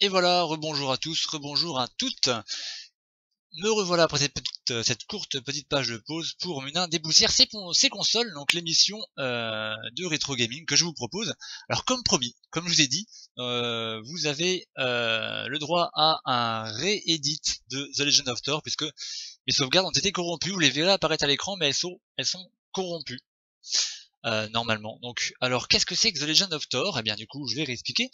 Et voilà, rebonjour à tous, rebonjour à toutes. Me revoilà après cette, euh, courte petite page de pause pour Munin déboussière ces, ces consoles, donc l'émission euh, de rétro gaming que je vous propose. Alors comme promis, comme je vous ai dit, euh, vous avez le droit à un réédit de The Legend of Thor, puisque mes sauvegardes ont été corrompues, vous les verrez apparaître à l'écran, mais elles sont, corrompues. Normalement. Donc, alors qu'est-ce que c'est que The Legend of Thor? Eh bien, du coup, je vais réexpliquer.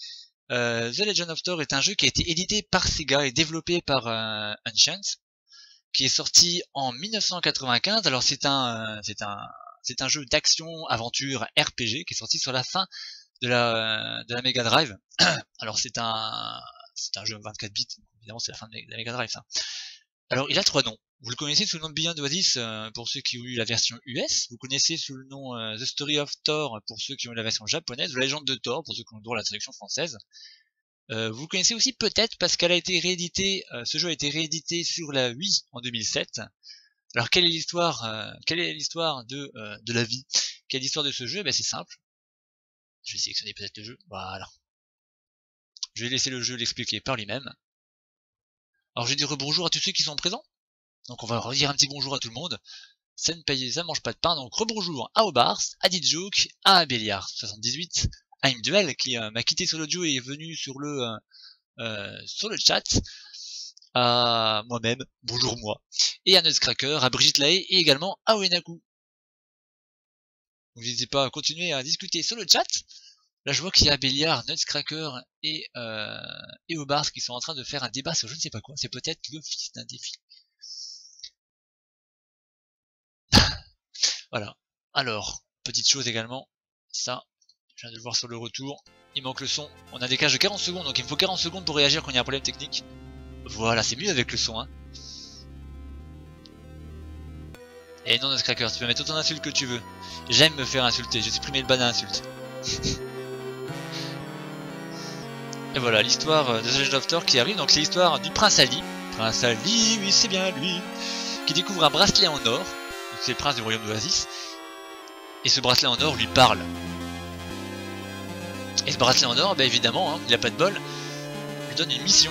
Euh, The Legend of Thor est un jeu qui a été édité par Sega et développé par euh, qui est sorti en 1995. Alors c'est un, c'est un, jeu d'action aventure RPG qui est sorti sur la fin de la de la Mega Drive. Alors c'est un, c'est un jeu 24 bits. Évidemment, c'est la fin de la Mega Drive ça. Alors il a trois noms. Vous le connaissez sous le nom de Beyond Oasis euh, pour ceux qui ont eu la version US. Vous connaissez sous le nom euh, The Story of Thor pour ceux qui ont eu la version japonaise. La légende de Thor pour ceux qui ont droit à la traduction française. Euh, vous le connaissez aussi peut-être parce qu'elle a été rééditée. ce jeu a été réédité sur la Wii en 2007. Alors quelle est l'histoire Quelle est l'histoire de de la vie? Quelle est l'histoire de ce jeu? Ben c'est simple. Je vais sélectionner peut-être le jeu. Voilà. Je vais laisser le jeu l'expliquer par lui-même. Alors je vais dire bonjour à tous ceux qui sont présents. Donc on va redire un petit bonjour à tout le monde. Ça ne paye, ça mange pas de pain, donc rebonjour à Obars, à Didjoke, à Béliard78, à Imduel qui euh, m'a quitté sur l'audio et est venu sur le euh, euh, sur le chat, à moi-même, bonjour moi, et à Nutscracker, à Brigitte Lae et également à Oenaku. N'hésitez pas à continuer à discuter sur le chat. Là je vois qu'il y a Béliard, Nutscracker et, euh, et qui sont en train de faire un débat sur je ne sais pas quoi, c'est peut-être le fils d'un défi. Voilà. Alors, petite chose également, ça, je viens de le voir sur le retour, il manque le son. On a des cages de 40 secondes, donc il me faut 40 secondes pour réagir quand il y a un problème technique. Voilà, c'est mieux avec le son, hein. Et non, Cracker, tu peux mettre autant d'insultes que tu veux. J'aime me faire insulter, j'ai supprimé le ban à. Et voilà, l'histoire de The Legend of Thor qui arrive, donc c'est l'histoire du Prince Ali. Prince Ali, oui c'est bien lui, qui découvre un bracelet en or, c'est le prince du royaume d'Oasis. Et ce bracelet en or lui parle. Et ce bracelet en or, bah évidemment, hein, il a pas de bol, lui donne une mission.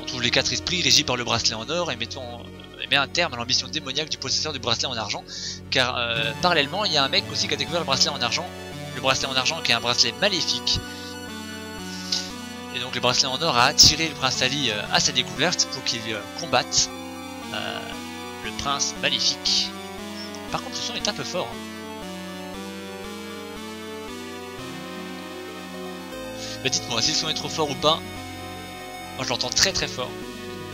On trouve les quatre esprits régis par le bracelet en or et et met un terme à l'ambition démoniaque du possesseur du bracelet en argent. Car euh, parallèlement, il y a un mec aussi qui a découvert le bracelet en argent. Le bracelet en argent qui est un bracelet maléfique. Et donc le bracelet en or a attiré le prince Ali euh, à sa découverte pour qu'il euh, combatte le prince maléfique. Par contre, le son est un peu fort. Hein. Bah, dites-moi si le son est trop fort ou pas. Moi, je l'entends très très fort.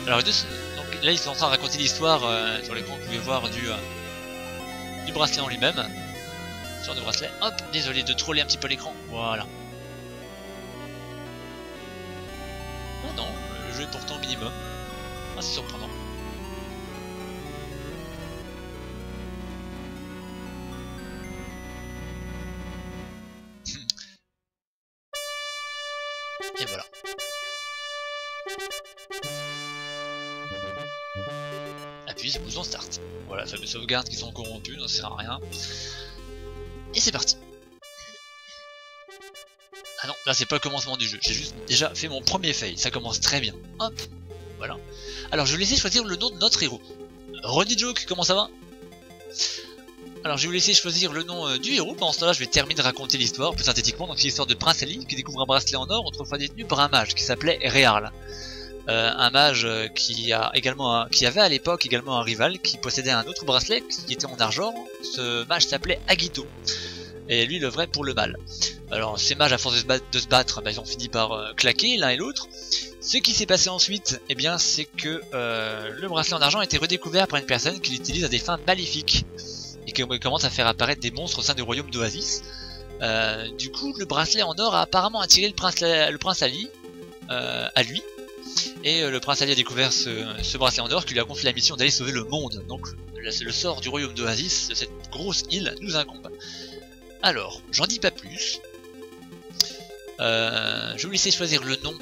Alors, là, ils sont en train de raconter l'histoire euh, sur l'écran que vous pouvez voir euh, du bracelet en lui-même. Sur de bracelet. Hop, désolé de troller un petit peu l'écran. Voilà. Ah non, le jeu est pourtant minimum. Ah, c'est surprenant. Et voilà. Appuyez sur le bouton Start. Voilà, fameux sauvegardes qui sont corrompues, ça sert à rien. Et c'est parti. Ah non, là c'est pas le commencement du jeu, j'ai juste déjà fait mon premier fail, ça commence très bien. Hop, voilà. Alors je vais laisser choisir le nom de notre héros. Roddy Joke, comment ça va? Alors je vais vous laisser choisir le nom euh, du héros, pendant ce temps là je vais terminer de raconter l'histoire plus synthétiquement, donc c'est l'histoire de Prince Ali qui découvre un bracelet en or autrefois détenu par un mage qui s'appelait Réal. Euh, un mage euh, qui a également qui avait à l'époque également un rival qui possédait un autre bracelet qui était en argent, ce mage s'appelait Agito. Et lui le vrai pour le mal. Alors ces mages à force de se battre, bah, ils ont fini par claquer l'un et l'autre. Ce qui s'est passé ensuite, eh bien, c'est que le bracelet en argent a été redécouvert par une personne qui l'utilise à des fins maléfiques et qui commence à faire apparaître des monstres au sein du royaume d'Oasis. Euh, du coup, le bracelet en or a apparemment attiré le prince, Ali euh, à lui. Et euh, le prince Ali a découvert ce, bracelet en or qui lui a confié la mission d'aller sauver le monde. Donc le, sort du royaume d'Oasis, de cette grosse île, nous incombe. Alors, j'en dis pas plus. je vais vous laisser choisir le nom.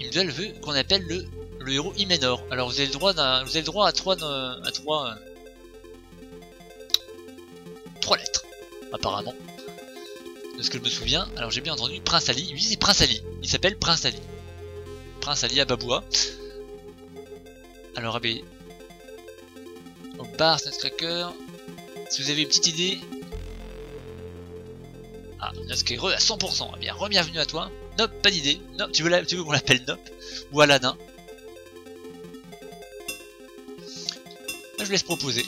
Il veut qu'on appelle le, le héros Iménor. Alors vous avez le droit, vous avez le droit à trois, à trois lettres, apparemment. de ce que je me souviens. Alors j'ai bien entendu Prince Ali. Oui, c'est Prince Ali. Il s'appelle Prince Ali. Prince à Baboua. Alors, AB. Au bar, Nutcracker. Si vous avez une petite idée. Ah, Nutcracker à 100%. Eh bien, re-bienvenue à toi. Nop, pas d'idée. Nop, tu veux, tu veux qu'on l'appelle Nop Ou Aladdin? Je vous laisse proposer.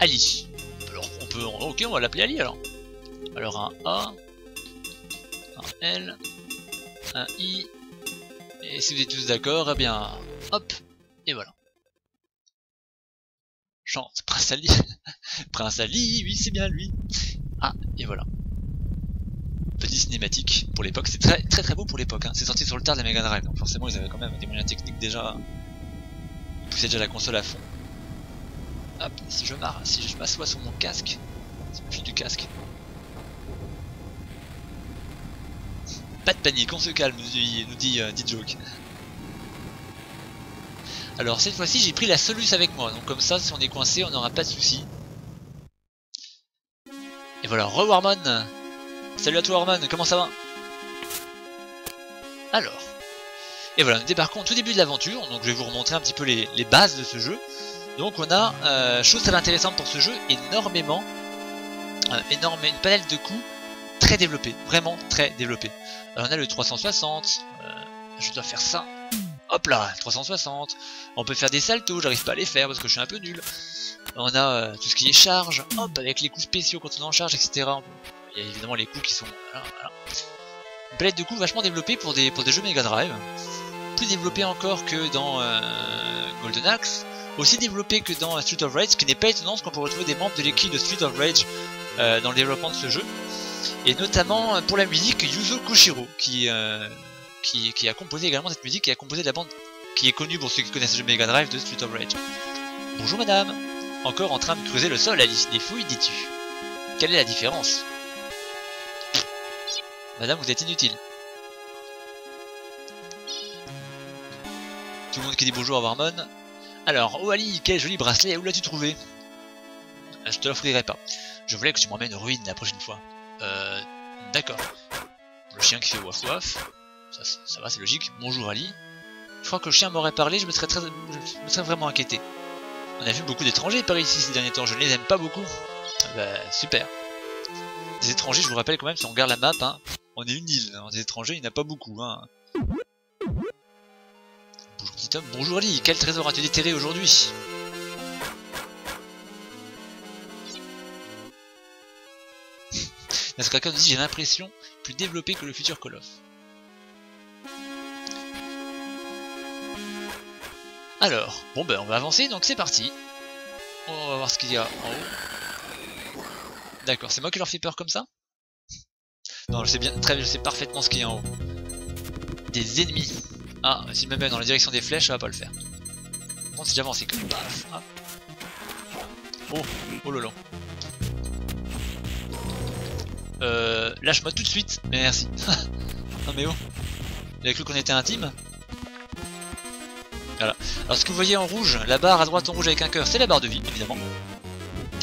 Ali. Alors, on peut... Ok, on va l'appeler Ali, alors. Alors, un A. Un L. Un I. Et si vous êtes tous d'accord, eh bien... Hop Et voilà. Chante. Prince Ali. Prince Ali, oui, c'est bien lui. Ah, et voilà. Petit cinématique pour l'époque. C'est très très beau pour l'époque. Hein. C'est sorti sur le tard de la Mega Drive, donc forcément ils avaient quand même des moyens techniques déjà c'est déjà la console à fond. Hop, si je marre, si je m'assois sur mon casque, si du casque. Pas de panique, on se calme, nous dit, nous dit, euh, joke. Alors cette fois-ci j'ai pris la Solus avec moi, donc comme ça si on est coincé on n'aura pas de soucis. Et voilà, re Warman. Salut à toi Warman, comment ça va? Alors, et voilà, nous débarquons au tout début de l'aventure, donc je vais vous remontrer un petit peu les, bases de ce jeu. Donc on a, euh, chose très intéressante pour ce jeu, énormément, euh, une palette de coups très développée, vraiment très développée. Alors on a le 360, euh, je dois faire ça, hop là, 360, on peut faire des saltos, j'arrive pas à les faire parce que je suis un peu nul. On a euh, tout ce qui est charge, hop, avec les coups spéciaux quand on est en charge, etc. Il y a évidemment les coups qui sont... Voilà, voilà. Une de coups vachement développée pour des, jeux Mega Drive plus développé encore que dans euh, Golden Axe, aussi développé que dans Street of Rage, ce qui n'est pas étonnant parce qu'on peut retrouver des membres de l'équipe de Street of Rage dans le développement de ce jeu, et notamment euh, pour la musique Yuzo Koshiro, qui, qui, a composé également cette musique, qui a composé la bande qui est connue pour ceux qui connaissent le Mega Drive de Street of Rage. Bonjour madame, encore en train de creuser le sol, Alice, des fouilles dis-tu Quelle est la différence? Madame, vous êtes inutile. Tout le monde qui dit bonjour à Warmon. Alors, oh Ali, quel joli bracelet, où l'as-tu trouvé? Euh, Je te l'offrirai pas. Je voulais que tu m'emmènes ruine la prochaine fois. Euh, d'accord. Le chien qui fait waf waf. Ça, va, c'est logique. Bonjour Ali. Je crois que le chien m'aurait parlé, je me serais, très, je vraiment inquiété. On a vu beaucoup d'étrangers par ici ces derniers temps, je ne les aime pas beaucoup. Bah, super. Des étrangers, je vous rappelle quand même, si on regarde la map, hein, on est une île. Hein. Des étrangers, il n'y en a pas beaucoup. Hein. Bonjour petit homme, bonjour Ali, quel trésor as-tu déterré aujourd'hui? Naskraka nous dit j'ai l'impression plus développé que le futur Call of. Alors, bon ben on va avancer, donc c'est parti. On va voir ce qu'il y a en haut. D'accord, c'est moi qui leur fais peur comme ça? Non, je sais bien, très, je sais parfaitement ce qu'il y a en haut. Des ennemis. Ah, s'il me met dans la direction des flèches, ça va pas le faire. Bon, c'est déjà avancé que. Paf, ah. Oh, oh lolo. Euh, lâche-moi tout de suite. Merci. non mais oh. Il a cru qu'on était intime? Voilà. Alors ce que vous voyez en rouge, la barre à droite en rouge avec un cœur, c'est la barre de vie, évidemment.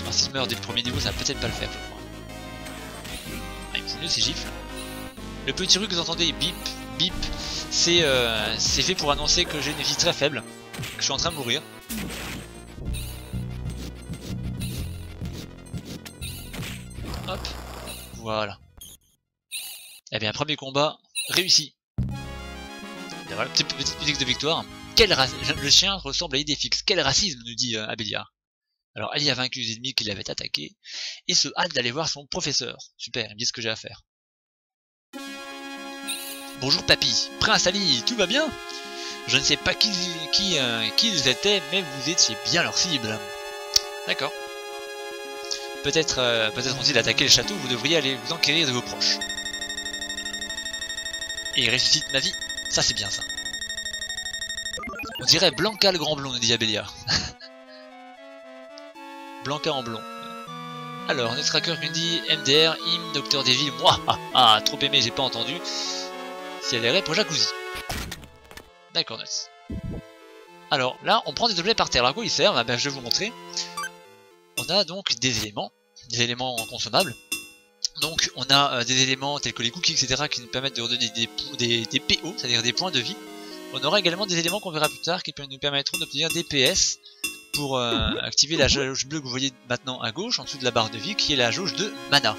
Alors si je meurs dès le premier niveau, ça va peut-être pas le faire. Ah, il me mieux ces gifles. Le petit bruit que vous entendez, bip, bip, euh, c'est fait pour annoncer que j'ai une vie très faible, que je suis en train de mourir. Voilà. Eh bien, premier combat réussi. Voilà, petite, petite de victoire. Quel Le chien ressemble à Idéfix. Quel racisme, nous dit euh. Alors, Ali a vaincu les ennemis qui l'avaient attaqué, et se hâte d'aller voir son professeur. Super, il dit ce que j'ai à faire. Bonjour papy, Prince Ali, tout va bien? Je ne sais pas qui, euh, qui ils étaient, mais vous étiez bien leur cible. D'accord. Peut-être euh, peut-être ont-ils attaqué le château, vous devriez aller vous enquérir de vos proches. Et il ressuscite ma vie, ça c'est bien ça. On dirait Blanca le grand blond, nous dit Abélia. Blanca en blond. Alors, notre dit MDR, Im, Docteur Devil, moi, ah, ah, trop aimé, j'ai pas entendu. Si elle pour jacuzzi. D'accord, nice. Alors là, on prend des objets par terre. À quoi ils servent? Ah ben, Je vais vous montrer. On a donc des éléments, des éléments consommables. Donc on a euh, des éléments tels que les cookies, etc. qui nous permettent de redonner des, des, des PO, c'est-à-dire des points de vie. On aura également des éléments qu'on verra plus tard qui nous permettront d'obtenir des PS pour euh, activer la jauge bleue que vous voyez maintenant à gauche, en dessous de la barre de vie, qui est la jauge de mana.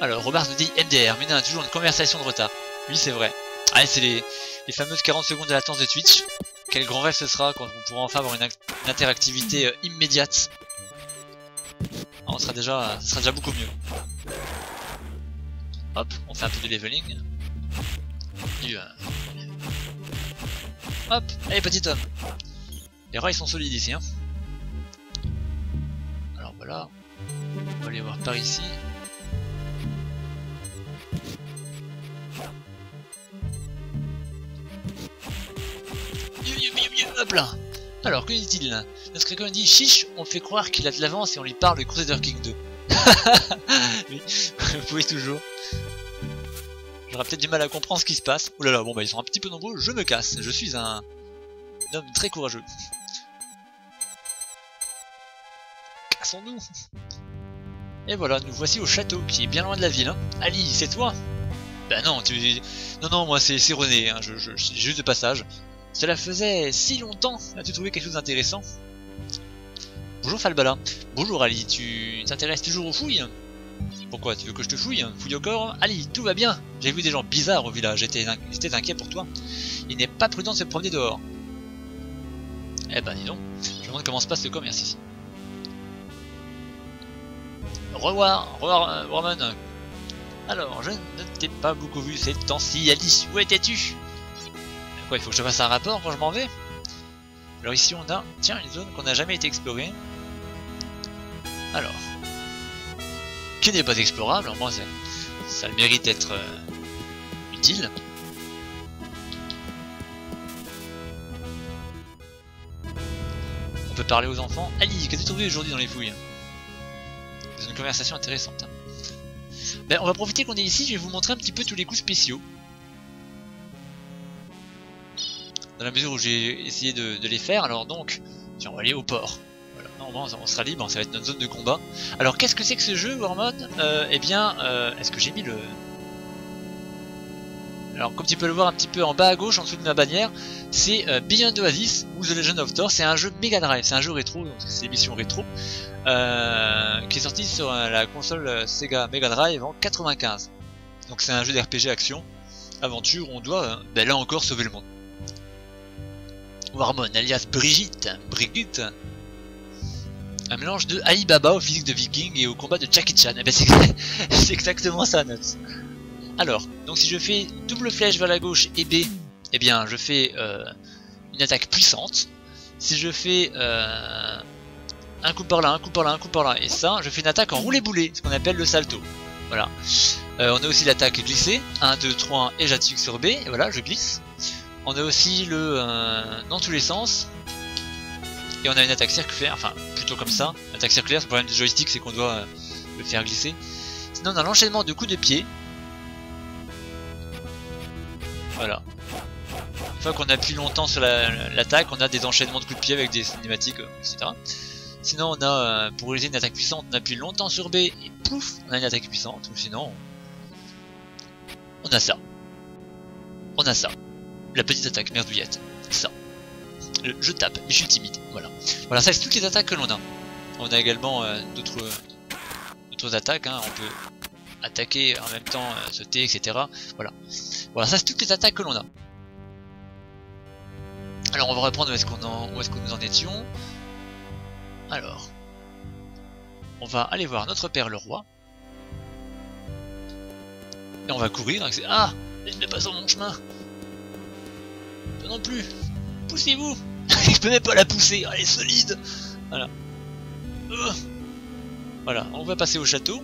Alors, Robert nous dit MDR, mais non, toujours une conversation de retard. Oui, c'est vrai. Ah, c'est les, les, fameuses 40 secondes de latence de Twitch. Quel grand rêve ce sera quand on pourra enfin avoir une, interactivité euh, immédiate. Ah, on sera déjà, ce sera déjà beaucoup mieux. Hop, on fait un peu de leveling. Euh, hop, allez petit homme. Les rats ils sont solides ici. Hein. Alors voilà, on va aller voir par ici. Alors, que dit-il là Notre quelqu'un dit Chiche, on fait croire qu'il a de l'avance et on lui parle de Crusader King 2. oui, vous pouvez toujours. J'aurais peut-être du mal à comprendre ce qui se passe. Ouh là là, bon bah ils sont un petit peu nombreux, je me casse. Je suis un, homme très courageux. Cassons-nous Et voilà, nous voici au château, qui est bien loin de la ville. Hein. Ali, c'est toi? Bah non, tu... Non, non, moi c'est René, hein. je suis juste de passage. Cela faisait si longtemps. As-tu trouvé quelque chose d'intéressant? Bonjour Falbala. Bonjour Ali, tu t'intéresses toujours aux fouilles? Pourquoi Tu veux que je te fouille? Fouille au corps? Ali, tout va bien. J'ai vu des gens bizarres au village, j'étais inquiet pour toi. Il n'est pas prudent de se promener dehors. Eh ben dis donc, je me demande comment se passe le commerce ici. Revoir, revoir euh, Roman. Alors, je ne t'ai pas beaucoup vu ces temps-ci, Ali, où étais-tu? Quoi, il faut que je fasse un rapport quand je m'en vais Alors ici on a, tiens, une zone qu'on n'a jamais été explorée. Alors, qui n'est pas explorable, moi ça, ça mérite d'être euh, utile. On peut parler aux enfants. Ali, qu'as-tu trouvé aujourd'hui dans les fouilles? C'est une conversation intéressante. Ben, on va profiter qu'on est ici, je vais vous montrer un petit peu tous les coups spéciaux. Dans la mesure où j'ai essayé de, les faire. Alors donc, tiens, on va aller au port. Normalement on sera libre, ça va être notre zone de combat. Alors qu'est-ce que c'est que ce jeu, Warmod euh, Eh bien, euh, est-ce que j'ai mis le... Alors comme tu peux le voir un petit peu en bas à gauche, en dessous de ma bannière, c'est euh, Beyond Oasis ou The Legend of Thor. C'est un jeu Mega Drive, c'est un jeu rétro, c'est l'émission rétro, euh, qui est sorti sur la console Sega Mega Drive en 95. Donc c'est un jeu d'RPG action, aventure, on doit, ben là encore, sauver le monde. Warmon, alias Brigitte, Brigitte, un mélange de Alibaba au physique de viking et au combat de Jackie Chan. Eh ben c'est exactement ça, Nuts. Alors, donc si je fais double flèche vers la gauche et B, eh bien je fais euh, une attaque puissante. Si je fais euh, un coup par là, un coup par là, un coup par là, et ça, je fais une attaque en roulé boulet, ce qu'on appelle le salto. Voilà. Euh, on a aussi l'attaque glissée, 1, 2, 3, et j'appuie sur B, et voilà, je glisse. On a aussi le euh, dans tous les sens. Et on a une attaque circulaire, enfin plutôt comme ça. Attaque circulaire, le problème du joystick c'est qu'on doit euh, le faire glisser. Sinon on a l'enchaînement de coups de pied. Voilà. Une fois qu'on appuie longtemps sur l'attaque, on a des enchaînements de coups de pied avec des cinématiques, euh, etc. Sinon on a, pour réaliser une attaque puissante, on appuie longtemps sur B et pouf, on a une attaque puissante. Sinon, on a ça. On a ça la petite attaque merdouillette. Ça. je tape, mais je suis timide. Voilà. Voilà, ça c'est toutes les attaques que l'on a. On a également euh, d'autres attaques. Hein. On peut attaquer en même temps, euh, sauter, etc. Voilà. Voilà, ça c'est toutes les attaques que l'on a. Alors on va reprendre où est-ce qu'on est que nous en étions. Alors, on va aller voir notre père le roi. Et on va courir. Ah, il n'est pas sur mon chemin non plus. Poussez-vous. Je peux même pas la pousser. Elle est solide. Voilà. Euh. Voilà, on va passer au château.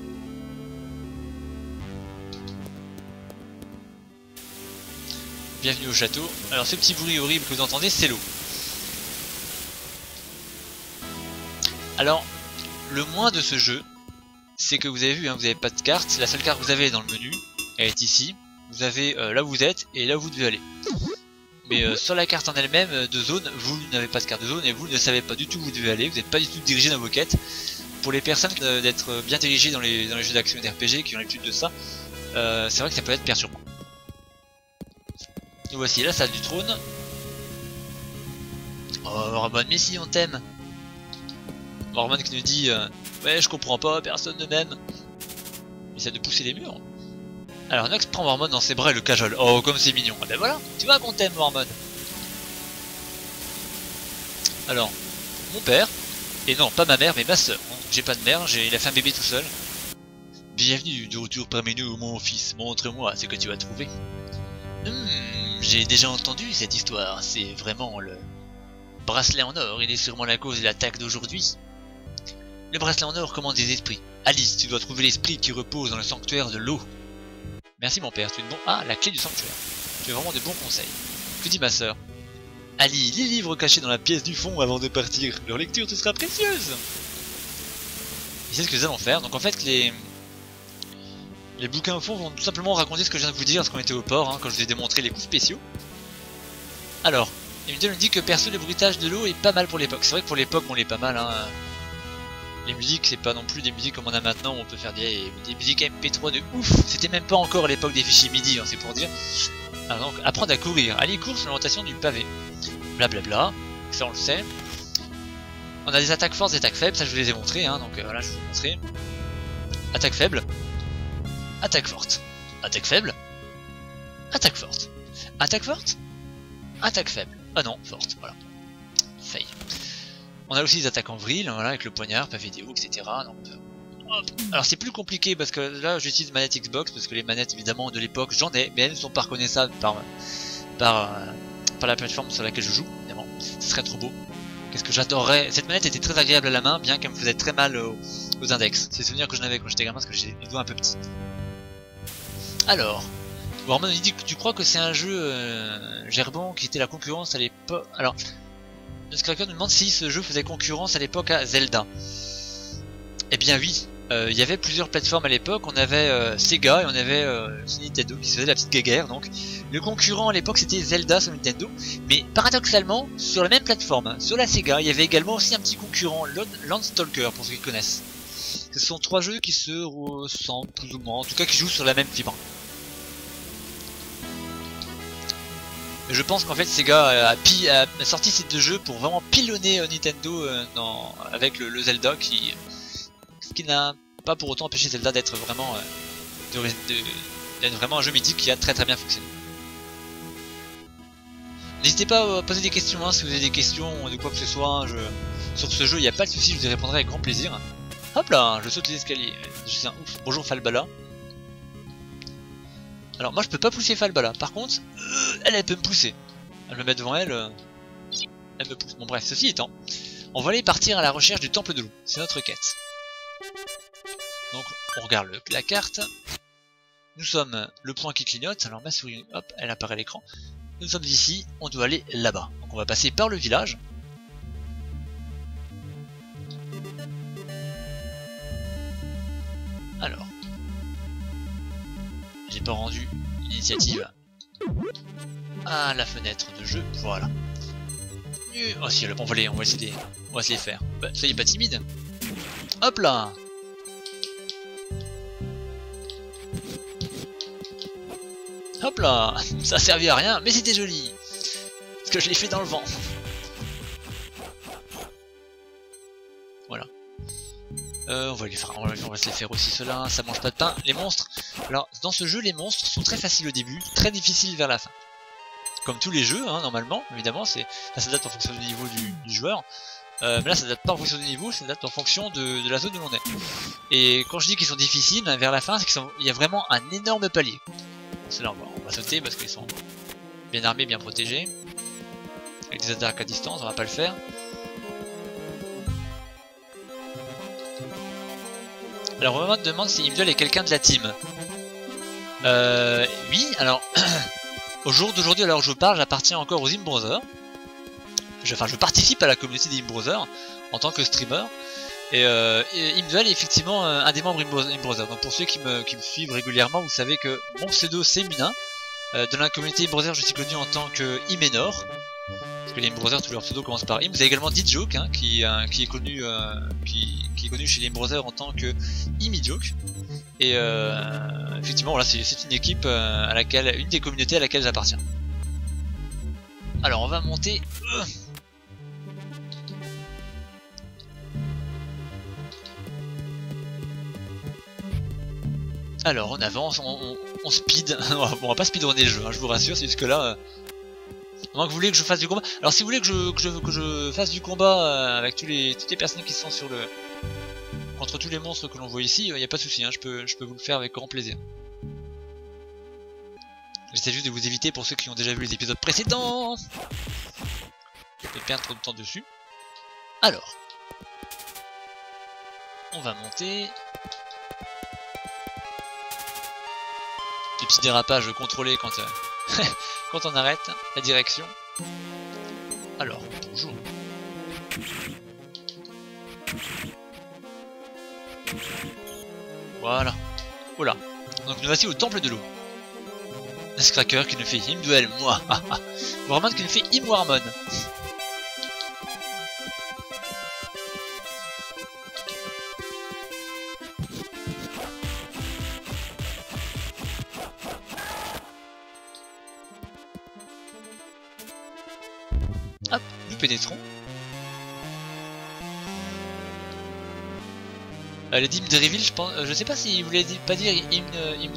Bienvenue au château. Alors ce petit bruit horrible que vous entendez, c'est l'eau. Alors, le moins de ce jeu, c'est que vous avez vu, hein, vous n'avez pas de carte. La seule carte que vous avez dans le menu, elle est ici. Vous avez euh, là où vous êtes et là où vous devez aller. Mais euh, sur la carte en elle-même euh, de zone, vous n'avez pas de carte de zone et vous ne savez pas du tout où vous devez aller, vous n'êtes pas du tout dirigé dans vos quêtes. pour les personnes d'être bien dirigées dans les, dans les jeux d'action et d'RPG qui ont l'habitude de ça, euh, c'est vrai que ça peut être perturbant. Nous voici la salle du trône. Oh, Mormon, mais si on t'aime Mormon qui nous dit euh, Ouais, je comprends pas, personne ne m'aime. Il essaie de pousser les murs. Alors Nox prend Mormon dans ses bras et le cajole. Oh, comme c'est mignon. Ah ben voilà, tu vois qu'on t'aime, Mormon. Alors, mon père, et non, pas ma mère, mais ma soeur. J'ai pas de mère, il a fait un bébé tout seul. Bienvenue de retour parmi nous, mon fils. Montre-moi ce que tu as trouvé. Hmm, j'ai déjà entendu cette histoire. C'est vraiment le bracelet en or. Il est sûrement la cause de l'attaque d'aujourd'hui. Le bracelet en or commande des esprits. Alice, tu dois trouver l'esprit qui repose dans le sanctuaire de l'eau. Merci mon père, tu es bon. Ah, la clé du sanctuaire. Tu as vraiment de bons conseils. Que dit ma sœur? Ali, les livres cachés dans la pièce du fond avant de partir. Leur lecture te sera précieuse. Et c'est ce que nous allons faire. Donc en fait, les les bouquins au fond vont tout simplement raconter ce que je viens de vous dire lorsqu'on était au port, hein, quand je vous ai démontré les coups spéciaux. Alors, Emilien nous dit que perso le bruitage de l'eau est pas mal pour l'époque. C'est vrai que pour l'époque on l'est pas mal. Hein. Les musiques, c'est pas non plus des musiques comme on a maintenant où on peut faire des, musiques MP3 de ouf. C'était même pas encore l'époque des fichiers MIDI, hein, c'est pour dire. Alors donc, apprendre à courir. Allez, cours sur l'orientation du pavé. Blablabla. Ça, on le sait. On a des attaques fortes, des attaques faibles. Ça, je vous les ai montrés. Hein, donc euh, voilà, je vous ai montré. Attaque faible. Attaque forte. Attaque faible. Attaque forte. Attaque forte. Attaque faible. Ah non, forte. Voilà. Fail. On a aussi des attaques en vrille, voilà, avec le poignard, pas vidéo, etc. Alors c'est plus compliqué parce que là j'utilise manette Xbox parce que les manettes évidemment de l'époque j'en ai, mais elles ne sont pas reconnaissables par, par, euh, par la plateforme sur laquelle je joue, évidemment. Ce serait trop beau. Qu'est-ce que j'adorerais? Cette manette était très agréable à la main, bien qu'elle me faisait très mal aux, index. C'est le souvenir que j'en avais quand j'étais gamin parce que j'ai les doigts un peu petits. Alors, Warman dit que tu crois que c'est un jeu euh, gerbon qui était la concurrence à l'époque. Alors, Nutcracker nous demande si ce jeu faisait concurrence à l'époque à Zelda. Eh bien oui, euh, il y avait plusieurs plateformes à l'époque, on avait euh, Sega et on avait euh, Nintendo qui se faisait la petite guéguerre donc. Le concurrent à l'époque c'était Zelda sur Nintendo, mais paradoxalement sur la même plateforme, sur la Sega, il y avait également aussi un petit concurrent, Landstalker pour ceux qui connaissent. Ce sont trois jeux qui se ressemblent plus ou moins, en tout cas qui jouent sur la même fibre. Je pense qu'en fait Sega a, sorti ces deux jeux pour vraiment pilonner euh, Nintendo euh, avec le, Zelda qui, ce qui n'a pas pour autant empêché Zelda d'être vraiment, euh, vraiment un jeu mythique qui a très très bien fonctionné. N'hésitez pas à poser des questions hein, si vous avez des questions de quoi que ce soit. Sur ce jeu, il n'y a pas de souci, je vous répondrai avec grand plaisir. Hop là, je saute les escaliers. Je suis un ouf. Bonjour Falbala. Alors moi je peux pas pousser Falbala, par contre, euh, elle, elle peut me pousser. Elle me met devant elle, euh, elle me pousse. Bon bref, ceci étant, on va aller partir à la recherche du temple de loup. C'est notre quête. Donc on regarde la carte. Nous sommes le point qui clignote, alors ma souris, hop, elle apparaît à l'écran. Nous sommes ici, on doit aller là-bas. Donc on va passer par le village. Alors, j'ai pas rendu l'initiative à la fenêtre de jeu, voilà. Oh si, on va, les, on va essayer de, on va essayer de faire. Bah, soyez pas timide. Hop là Hop là Ça a servi à rien, mais c'était joli Parce que je l'ai fait dans le vent. Euh, on va les faire, on va, se les faire aussi cela, ça mange pas de pain. Les monstres, alors dans ce jeu les monstres sont très faciles au début, très difficiles vers la fin. Comme tous les jeux, hein, normalement, évidemment, c'est ça date en fonction du niveau du, joueur. Euh, mais là ça date pas en fonction du niveau, ça date en fonction de, la zone où l'on est. Et quand je dis qu'ils sont difficiles, vers la fin, c'est qu'il y a vraiment un énorme palier. Cela on on va sauter parce qu'ils sont bien armés, bien protégés. Avec des attaques à distance, on va pas le faire. Alors me demande si Imdol est quelqu'un de la team. Euh, oui, alors au jour d'aujourd'hui, alors je vous parle, j'appartiens encore aux Imbrothers. Je, enfin, je participe à la communauté des Imbrothers en tant que streamer. Et, euh, est effectivement euh, un des membres Imbrothers. Donc pour ceux qui me, qui me suivent régulièrement, vous savez que mon pseudo c'est Mina. Euh, dans la communauté Imbrothers, je suis connu en tant que Imenor. Les Brothers, tous leurs pseudos commencent par Im. Vous avez également D-Joke, hein, qui, euh, qui, est connu, euh, qui, est connu chez les Brothers en tant que Imi-Joke. Et euh, effectivement, voilà, c'est une équipe à laquelle, une des communautés à laquelle j'appartiens. Alors, on va monter. Alors on avance, on, speed, on va pas speedrunner le jeu, hein, je vous rassure, c'est juste que là, euh... que vous voulez que je fasse du combat. Alors si vous voulez que je, que je, fasse du combat euh, avec tous les, toutes les personnes qui sont sur le... Contre tous les monstres que l'on voit ici, il euh, n'y a pas de souci, hein, je, peux, je peux vous le faire avec grand plaisir. J'essaie juste de vous éviter pour ceux qui ont déjà vu les épisodes précédents. Je vais perdre trop de temps dessus. Alors. On va monter. Des petits dérapages contrôlés quand, euh, quand on arrête la direction. Alors, bonjour. Voilà. Voilà. Donc nous voici au temple de l'eau. Un qui nous fait Him Duel, moi. Warman qui nous fait Him pénétrons. Euh, dîmes de je pense, euh, je sais pas s'il voulait pas dire euh. Il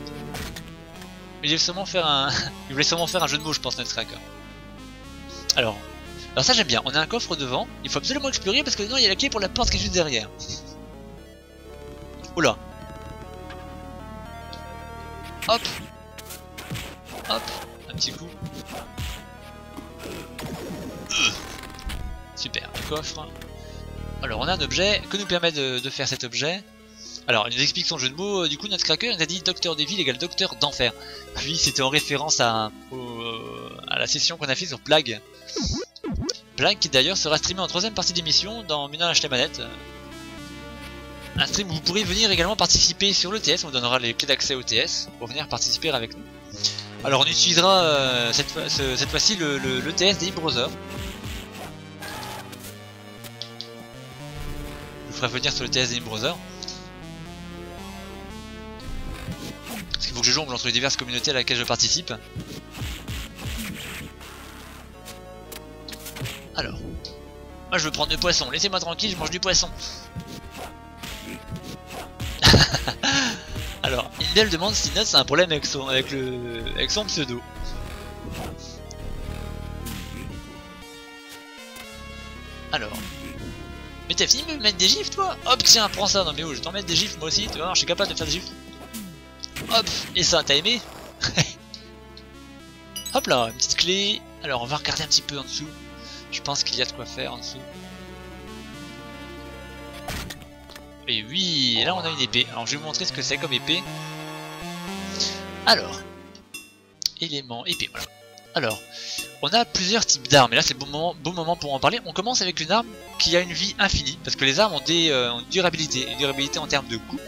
voulait sûrement faire un, il voulait sûrement faire un jeu de mots, je pense, Nutcracker. Alors, alors ça j'aime bien. On a un coffre devant. Il faut absolument explorer parce que dedans il y a la clé pour la porte qui est juste derrière. Oula. Hop. Hop. Un petit coup. Coffre. Alors on a un objet, que nous permet de, faire cet objet alors, il nous explique son jeu de mots, euh, du coup notre cracker il a dit Docteur Devil égale Docteur d'Enfer. Puis c'était en référence à, euh, à la session qu'on a fait sur Plague. Plague qui d'ailleurs sera streamé en troisième partie d'émission dans Mina H manette. Un stream où vous pourrez venir également participer sur le TS, on vous donnera les clés d'accès au TS pour venir participer avec nous. Alors on utilisera euh, cette, fois-ci le, TS des Brothers. Ferai venir sur le TS des Browser. Parce qu'il faut que je jongle entre les diverses communautés à laquelle je participe. Alors. Moi je veux prendre du poisson, laissez-moi tranquille, je mange du poisson. Alors, Indel demande si Nuts a un problème avec son, avec le, avec son pseudo. Alors, mais t'as fini de me mettre des gifs toi Hop tiens prends ça. Non mais oh je t'en mettre des gifs moi aussi tu vois. Je suis capable de faire des gifs. Hop et ça t'as aimé Hop là une petite clé. Alors on va regarder un petit peu en dessous. Je pense qu'il y a de quoi faire en dessous. Et oui là on a une épée. Alors je vais vous montrer ce que c'est comme épée. Alors Élément épée voilà alors, on a plusieurs types d'armes, et là c'est le bon moment, pour en parler. On commence avec une arme qui a une vie infinie, parce que les armes ont des euh, durabilités, une durabilité en termes de coups,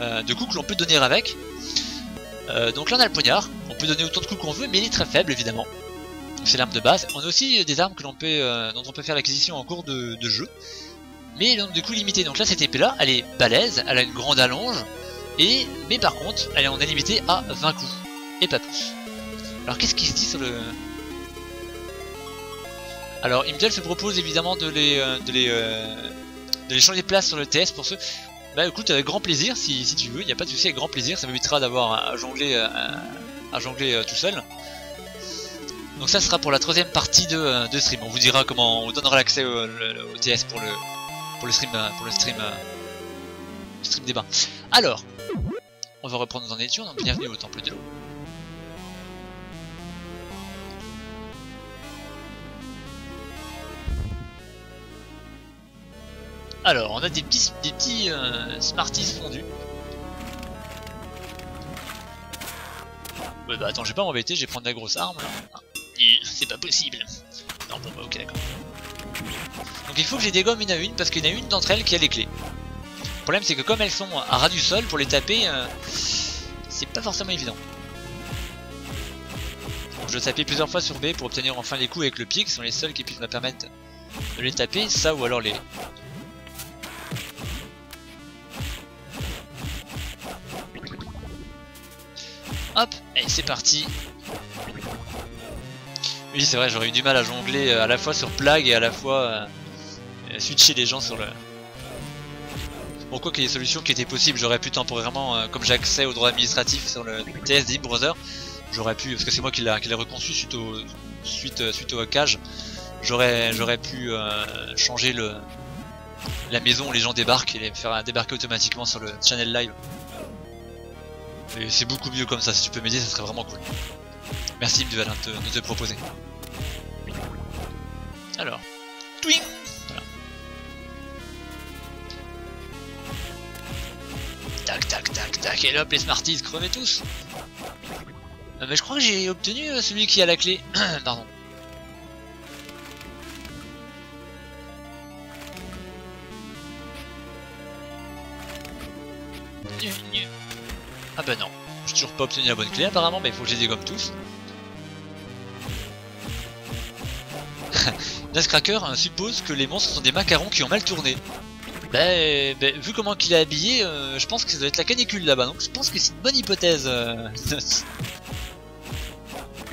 euh, de coups que l'on peut donner avec. Euh, donc là on a le poignard, on peut donner autant de coups qu'on veut, mais il est très faible évidemment. C'est l'arme de base. On a aussi des armes que l'on peut, dont on peut faire l'acquisition en cours de, jeu, mais elles ont des coups limités. Donc là cette épée là, elle est balèze, elle a une grande allonge, et mais par contre, elle est en limité à 20 coups, et pas plus. Alors qu'est-ce qui se dit sur le... Alors Imdel se propose évidemment de les, euh, de les, euh, de les changer de place sur le TS pour ceux... Bah écoute, avec grand plaisir, si, tu veux, il n'y a pas de souci, avec grand plaisir, ça m'évitera d'avoir à jongler, euh, à, jongler tout seul. Donc ça sera pour la troisième partie de, de stream. On vous dira comment, on vous donnera l'accès au, TS pour le, pour le stream, pour le stream, débat. Alors, on va reprendre nos étions, donc bienvenue au temple de l'eau. Alors, on a des petits, des petits euh, Smarties fondus. Ouais, bah attends, je vais pas m'embêter, je vais prendre la grosse arme. Ah, c'est pas possible. Non, bon, bah ok, d'accord. Donc il faut que j'ai des gommes une à une parce qu'il y en a une d'entre elles qui a les clés. Le problème, c'est que comme elles sont à ras du sol, pour les taper, euh, c'est pas forcément évident. je dois taper plusieurs fois sur B pour obtenir enfin les coups avec le pic, qui sont les seuls qui puissent me permettre de les taper, ça ou alors les... Hop, et c'est parti. Oui, c'est vrai, j'aurais eu du mal à jongler euh, à la fois sur Plague et à la fois euh, switcher les gens sur le... Bon, quoi qu'il y ait des solutions qui étaient possibles, j'aurais pu temporairement, euh, comme j'ai accès aux droits administratifs sur le TS Browser, j'aurais pu, parce que c'est moi qui l'ai reconçu suite au, suite, suite au hackage, j'aurais j'aurais pu changer le la maison où les gens débarquent et les faire débarquer automatiquement sur le channel live. C'est beaucoup mieux comme ça, si tu peux m'aider, ça serait vraiment cool. Merci de, te, te proposer. Alors, twing voilà. Tac tac tac tac, et hop, les Smarties crevez tous euh, Mais je crois que j'ai obtenu euh, celui qui a la clé. Pardon. Ah bah non, j'ai toujours pas obtenu la bonne clé apparemment, mais il faut que je les dégomme tous. Nascracker suppose que les monstres sont des macarons qui ont mal tourné. Bah, bah vu comment il est habillé, euh, je pense que ça doit être la canicule là-bas, donc je pense que c'est une bonne hypothèse. Euh.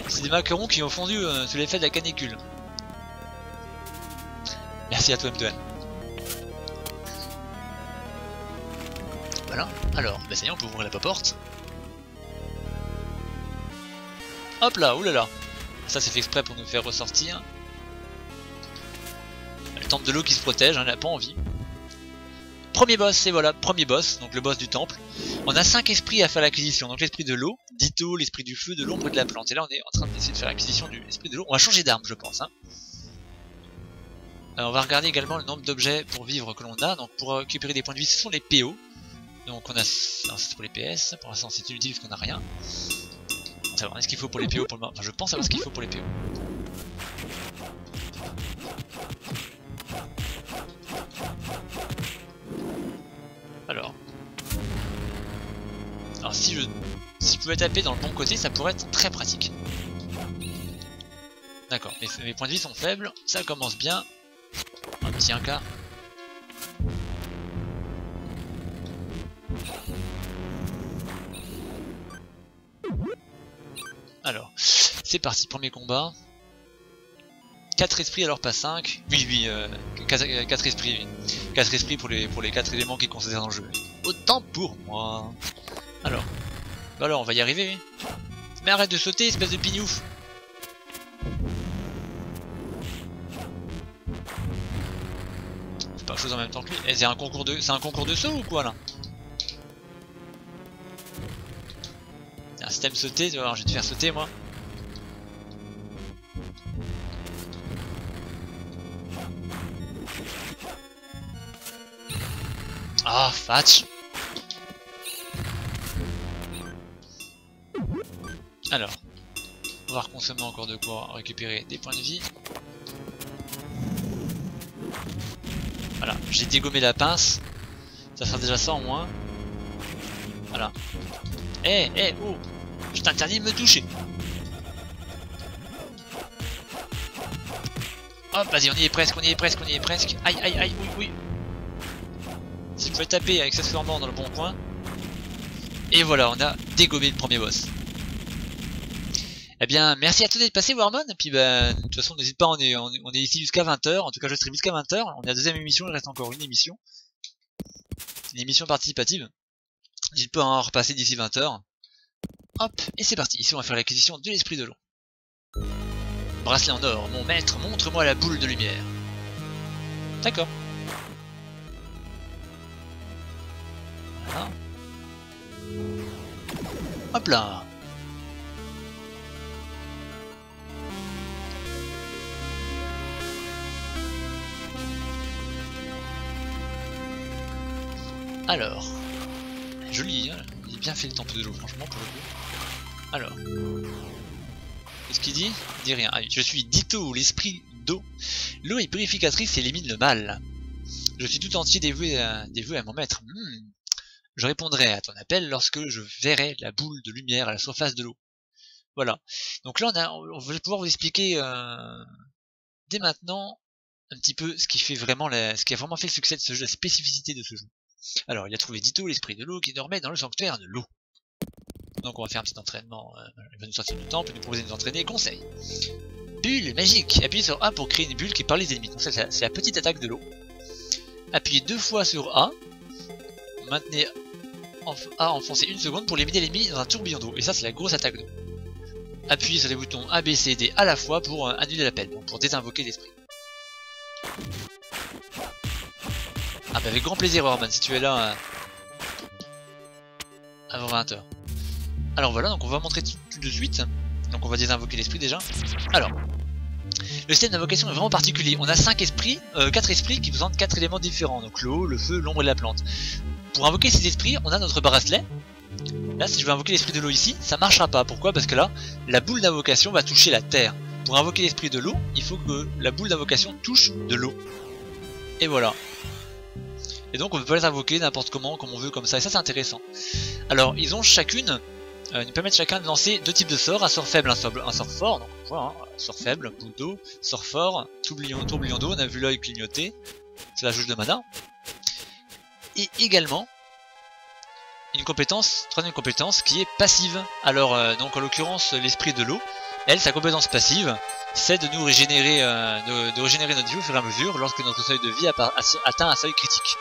c'est des macarons qui ont fondu euh, sous l'effet de la canicule. Merci à toi M2N. Alors, bah ça y est, on peut ouvrir la porte. Hop là, oulala. Ça c'est fait exprès pour nous faire ressortir. Le temple de l'eau qui se protège, hein, il n'a pas envie. Premier boss, et voilà, premier boss, donc le boss du temple. On a 5 esprits à faire l'acquisition, donc l'esprit de l'eau, Dito, l'esprit du feu, de l'ombre et de la plante. Et là on est en train d'essayer de faire l'acquisition de l'esprit de l'eau. On va changer d'arme je pense. Hein. on va regarder également le nombre d'objets pour vivre que l'on a. Donc pour récupérer des points de vie, ce sont les PO. Donc on a... c'est pour les PS, pour l'instant c'est inutile parce qu'on n'a rien. Alors, est-ce qu'il faut pour les PO pour le moment Enfin, je pense savoir ce qu'il faut pour les PO. Alors. Alors si je... Si je pouvais taper dans le bon côté, ça pourrait être très pratique. D'accord, mes, points de vie sont faibles, ça commence bien. Un petit 1 quart. Alors, c'est parti, premier combat. 4 esprits alors pas 5. Oui, oui, 4, euh, esprits. Oui. 4 esprits pour les, pour les 4 éléments qui dans le jeu. Autant pour moi. Alors, bah alors on va y arriver. Mais arrête de sauter, espèce de pignouf. C'est pas chose en même temps que lui. Eh, c'est un concours de, c'est un concours de saut ou quoi là? Un système sauté, vois, je vais te faire sauter moi. Ah, fatch Alors, on va consommer encore de quoi récupérer des points de vie. Voilà, j'ai dégommé la pince. Ça sera déjà ça en moins. Voilà. Eh, eh, oh je t'interdis de me toucher. Hop, vas-y, on y est presque, on y est presque, on y est presque. Aïe, aïe, aïe, oui, oui. Si je pouvais taper accessoirement dans le bon coin. Et voilà, on a dégommé le premier boss. Eh bien, merci à tous d'être passé, Warmon. Et puis, ben, de toute façon, n'hésite pas, on est, on est ici jusqu'à 20h. En tout cas, je stream jusqu'à 20h. On est à la deuxième émission, il reste encore une émission. Une émission participative. N'hésite pas à en repasser d'ici 20h. Hop, et c'est parti. Ici, on va faire l'acquisition de l'esprit de l'eau. Bracelet en or. Mon maître, montre-moi la boule de lumière. D'accord. Voilà. Hop là. Alors, joli, hein il est bien fait le temple de l'eau, franchement, pour le coup. Alors. Qu'est-ce qu'il dit? Il dit rien. Je suis Dito, l'esprit d'eau. L'eau est purificatrice et élimine le mal. Je suis tout entier dévoué à, mon maître. Hmm. Je répondrai à ton appel lorsque je verrai la boule de lumière à la surface de l'eau. Voilà. Donc là, on, a, on va pouvoir vous expliquer euh, dès maintenant un petit peu ce qui fait vraiment ce qui a vraiment fait le succès de ce jeu, la spécificité de ce jeu. Alors, il a trouvé Dito, l'esprit de l'eau, qui dormait dans le sanctuaire de l'eau. Donc on va faire un petit entraînement. Euh, il va nous sortir du temple, nous proposer de nous entraîner. Conseil. Bulle magique. Appuyez sur A pour créer une bulle qui parle les ennemis. Donc ça c'est la petite attaque de l'eau. Appuyez deux fois sur A. Maintenez A enfoncé une seconde pour limiter l'ennemi dans un tourbillon d'eau. Et ça c'est la grosse attaque d'eau. Appuyez sur les boutons A, B, C, D à la fois pour euh, annuler l'appel, donc pour désinvoquer l'esprit. Ah bah avec grand plaisir Orman si tu es là euh, avant 20h. Alors voilà, donc on va montrer tout de suite. Donc on va désinvoquer l'esprit déjà. Alors, le système d'invocation est vraiment particulier. On a 5 esprits, euh, 4 esprits qui présentent 4 éléments différents. Donc l'eau, le feu, l'ombre et la plante. Pour invoquer ces esprits, on a notre bracelet. Là, si je veux invoquer l'esprit de l'eau ici, ça marchera pas. Pourquoi? Parce que là, la boule d'invocation va toucher la terre. Pour invoquer l'esprit de l'eau, il faut que la boule d'invocation touche de l'eau. Et voilà. Et donc on peut les invoquer n'importe comment, comme on veut, comme ça. Et ça c'est intéressant. Alors, ils ont chacune euh, nous permettent chacun de lancer deux types de sorts, un sort faible, un sort, fort, donc hein, sort faible, boule d'eau, sort fort, tourbillon, tourbillon d'eau, on a vu l'œil clignoter, c'est la jauge de mana. Et également, une compétence, troisième compétence, qui est passive. Alors, euh, donc en l'occurrence, l'esprit de l'eau, elle, sa compétence passive, c'est de nous régénérer, euh, de, régénérer notre vie au fur et à mesure lorsque notre seuil de vie atteint un seuil critique.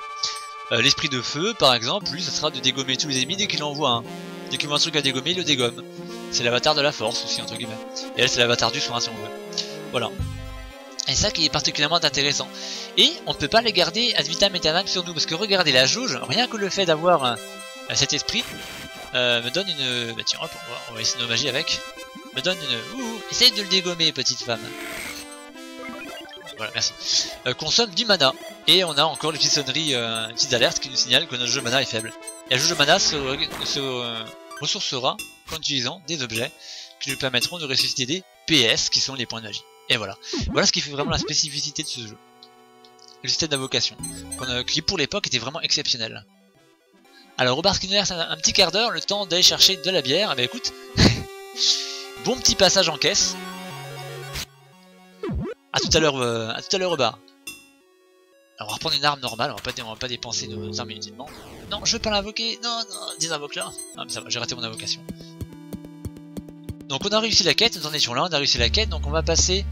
Euh, l'esprit de feu, par exemple, lui, ça sera de dégommer tous les ennemis dès qu'il envoie un. Dès qu'il voit un truc à dégommer, il le dégomme. C'est l'avatar de la force aussi, entre guillemets. Et elle, c'est l'avatar du soin, si on veut. Voilà. Et ça qui est particulièrement intéressant. Et on ne peut pas les garder ad vitam aeternam sur nous, parce que regardez la jauge, rien que le fait d'avoir cet esprit, euh, me donne une... Bah tiens, hop, on va, essayer nos magies avec. Me donne une... Ouh, essaye de le dégommer, petite femme. Voilà, merci. Euh, consomme du mana. Et on a encore les petites sonneries, euh, petites alertes qui nous signalent que notre jeu mana est faible. Et jeu de mana se, euh, ressourcera en utilisant des objets qui lui permettront de ressusciter des PS qui sont les points de magie. Et voilà. Voilà ce qui fait vraiment la spécificité de ce jeu. Le système d'invocation, qui pour l'époque était vraiment exceptionnel. Alors au qui nous laisse un, petit quart d'heure, le temps d'aller chercher de la bière. Ben écoute, bon petit passage en caisse. A tout à l'heure, euh, à tout à l'heure au bar. Alors on va reprendre une arme normale, on va pas, va pas dépenser nos armes inutilement. Non, je veux pas l'invoquer, non, non, désinvoque là. Ah mais ça va, j'ai raté mon invocation. Donc on a réussi la quête, nous en étions là, on a réussi la quête, donc on va passer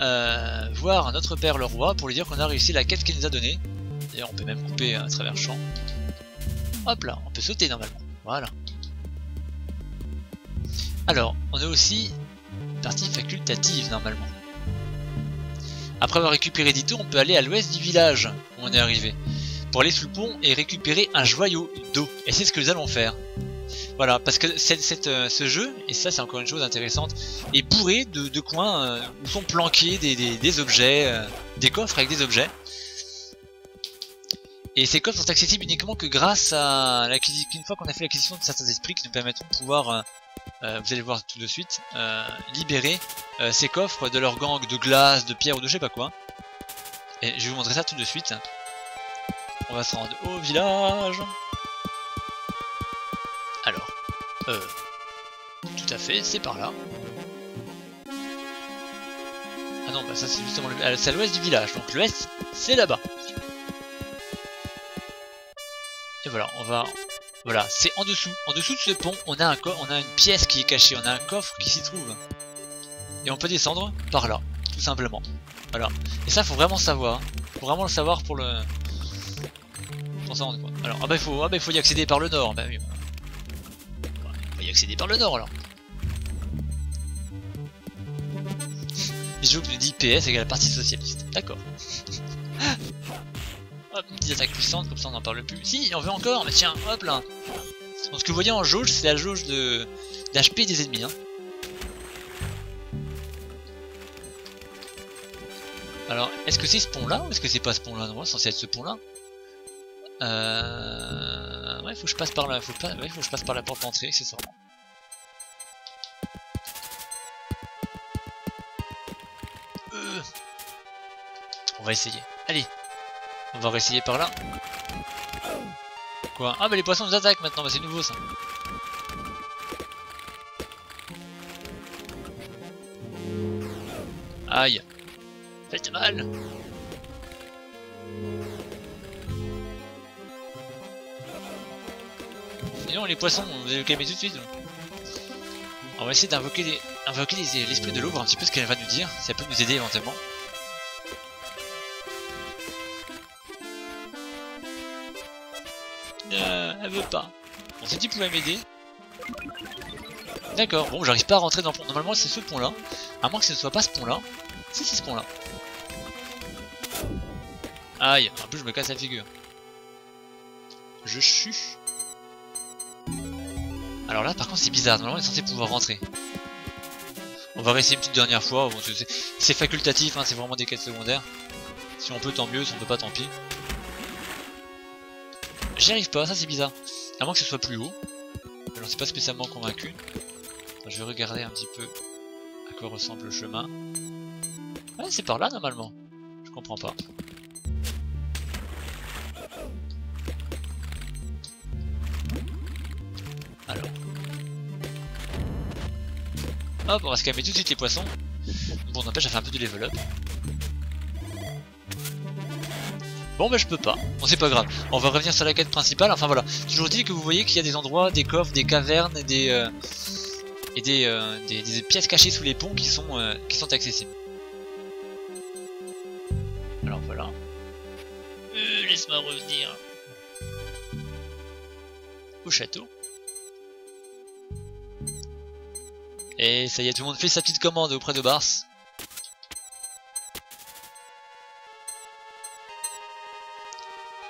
euh, voir notre père le roi pour lui dire qu'on a réussi la quête qu'il nous a donnée. D'ailleurs on peut même couper à travers le champ. Hop là, on peut sauter normalement, voilà. Alors, on a aussi une partie facultative normalement. Après avoir récupéré Dito, on peut aller à l'ouest du village où on est arrivé. Pour aller sous le pont et récupérer un joyau d'eau. Et c'est ce que nous allons faire. Voilà, parce que euh, ce jeu, et ça c'est encore une chose intéressante, est bourré de, coins euh, où sont planqués des, objets, euh, des coffres avec des objets. Et ces coffres sont accessibles uniquement que grâce à l'acquisition, une fois qu'on a fait l'acquisition de certains esprits qui nous permettront de pouvoir euh, vous allez voir tout de suite, euh, libérer euh, ces coffres de leur gang de glace, de pierre ou de je sais pas quoi. Et je vais vous montrer ça tout de suite. On va se rendre au village. Alors, euh, tout à fait, c'est par là. Ah non, bah ça c'est justement à l'ouest du village, donc l'ouest c'est là-bas. Et voilà, on va voilà, c'est en dessous. En dessous de ce pont, on a, un on a une pièce qui est cachée, on a un coffre qui s'y trouve. Et on peut descendre par là, tout simplement. Voilà. Et ça, faut vraiment savoir. Faut vraiment le savoir pour le... Pour compte. Alors, ah bah, il faut, ah il faut y accéder par le nord. Bah oui. Va y accéder par le nord, alors. que nous dit PS égale partie socialiste. D'accord. Hop, une petite attaque puissante, comme ça on n'en parle plus. Si, on veut encore, mais tiens, hop là ce que vous voyez en jauge, c'est la jauge de d'HP des ennemis. Hein. Alors, est-ce que c'est ce pont-là ou est-ce que c'est pas ce pont-là? Non, c'est censé être ce pont-là. Euh... Ouais, faut que je passe par là. Faut pas... Ouais, faut que je passe par la porte d'entrée, accessoirement. Euh... On va essayer. Allez, on va réessayer par là. Quoi? Ah mais les poissons nous attaquent maintenant, bah, c'est nouveau ça. Aïe. Faites mal Et non les poissons, vous allez calmer tout de suite. On va essayer d'invoquer. Invoquer l'esprit de l'eau, voir un petit peu ce qu'elle va nous dire, si elle peut nous aider éventuellement. Euh, elle veut pas. On s'est dit pouvait m'aider. D'accord, bon j'arrive pas à rentrer dans le pont. Normalement c'est ce pont là. À moins que ce ne soit pas ce pont là. Si c'est ce pont là. Aïe, en plus je me casse la figure. Je suis. Alors là par contre c'est bizarre, normalement on est censé pouvoir rentrer. On va réessayer une petite dernière fois, bon, c'est facultatif, hein, c'est vraiment des quêtes secondaires. Si on peut tant mieux, si on peut pas tant pis. J'y arrive pas, ça c'est bizarre. À moins que ce soit plus haut. Je n'en suis pas spécialement convaincu. je vais regarder un petit peu à quoi ressemble le chemin. Ouais, c'est par là normalement. Je comprends pas. Alors. Hop, on va se calmer tout de suite les poissons. Bon, n'empêche, ça fait un peu de level up. Bon, bah je peux pas. Bon, c'est pas grave. On va revenir sur la quête principale. Enfin voilà. Toujours dit que vous voyez qu'il y a des endroits, des coffres, des cavernes et des euh, et des, euh, des, pièces cachées sous les ponts qui sont euh, qui sont accessibles. Alors voilà. Laisse-moi revenir au château. Et ça y est, tout le monde fait sa petite commande auprès de Bars.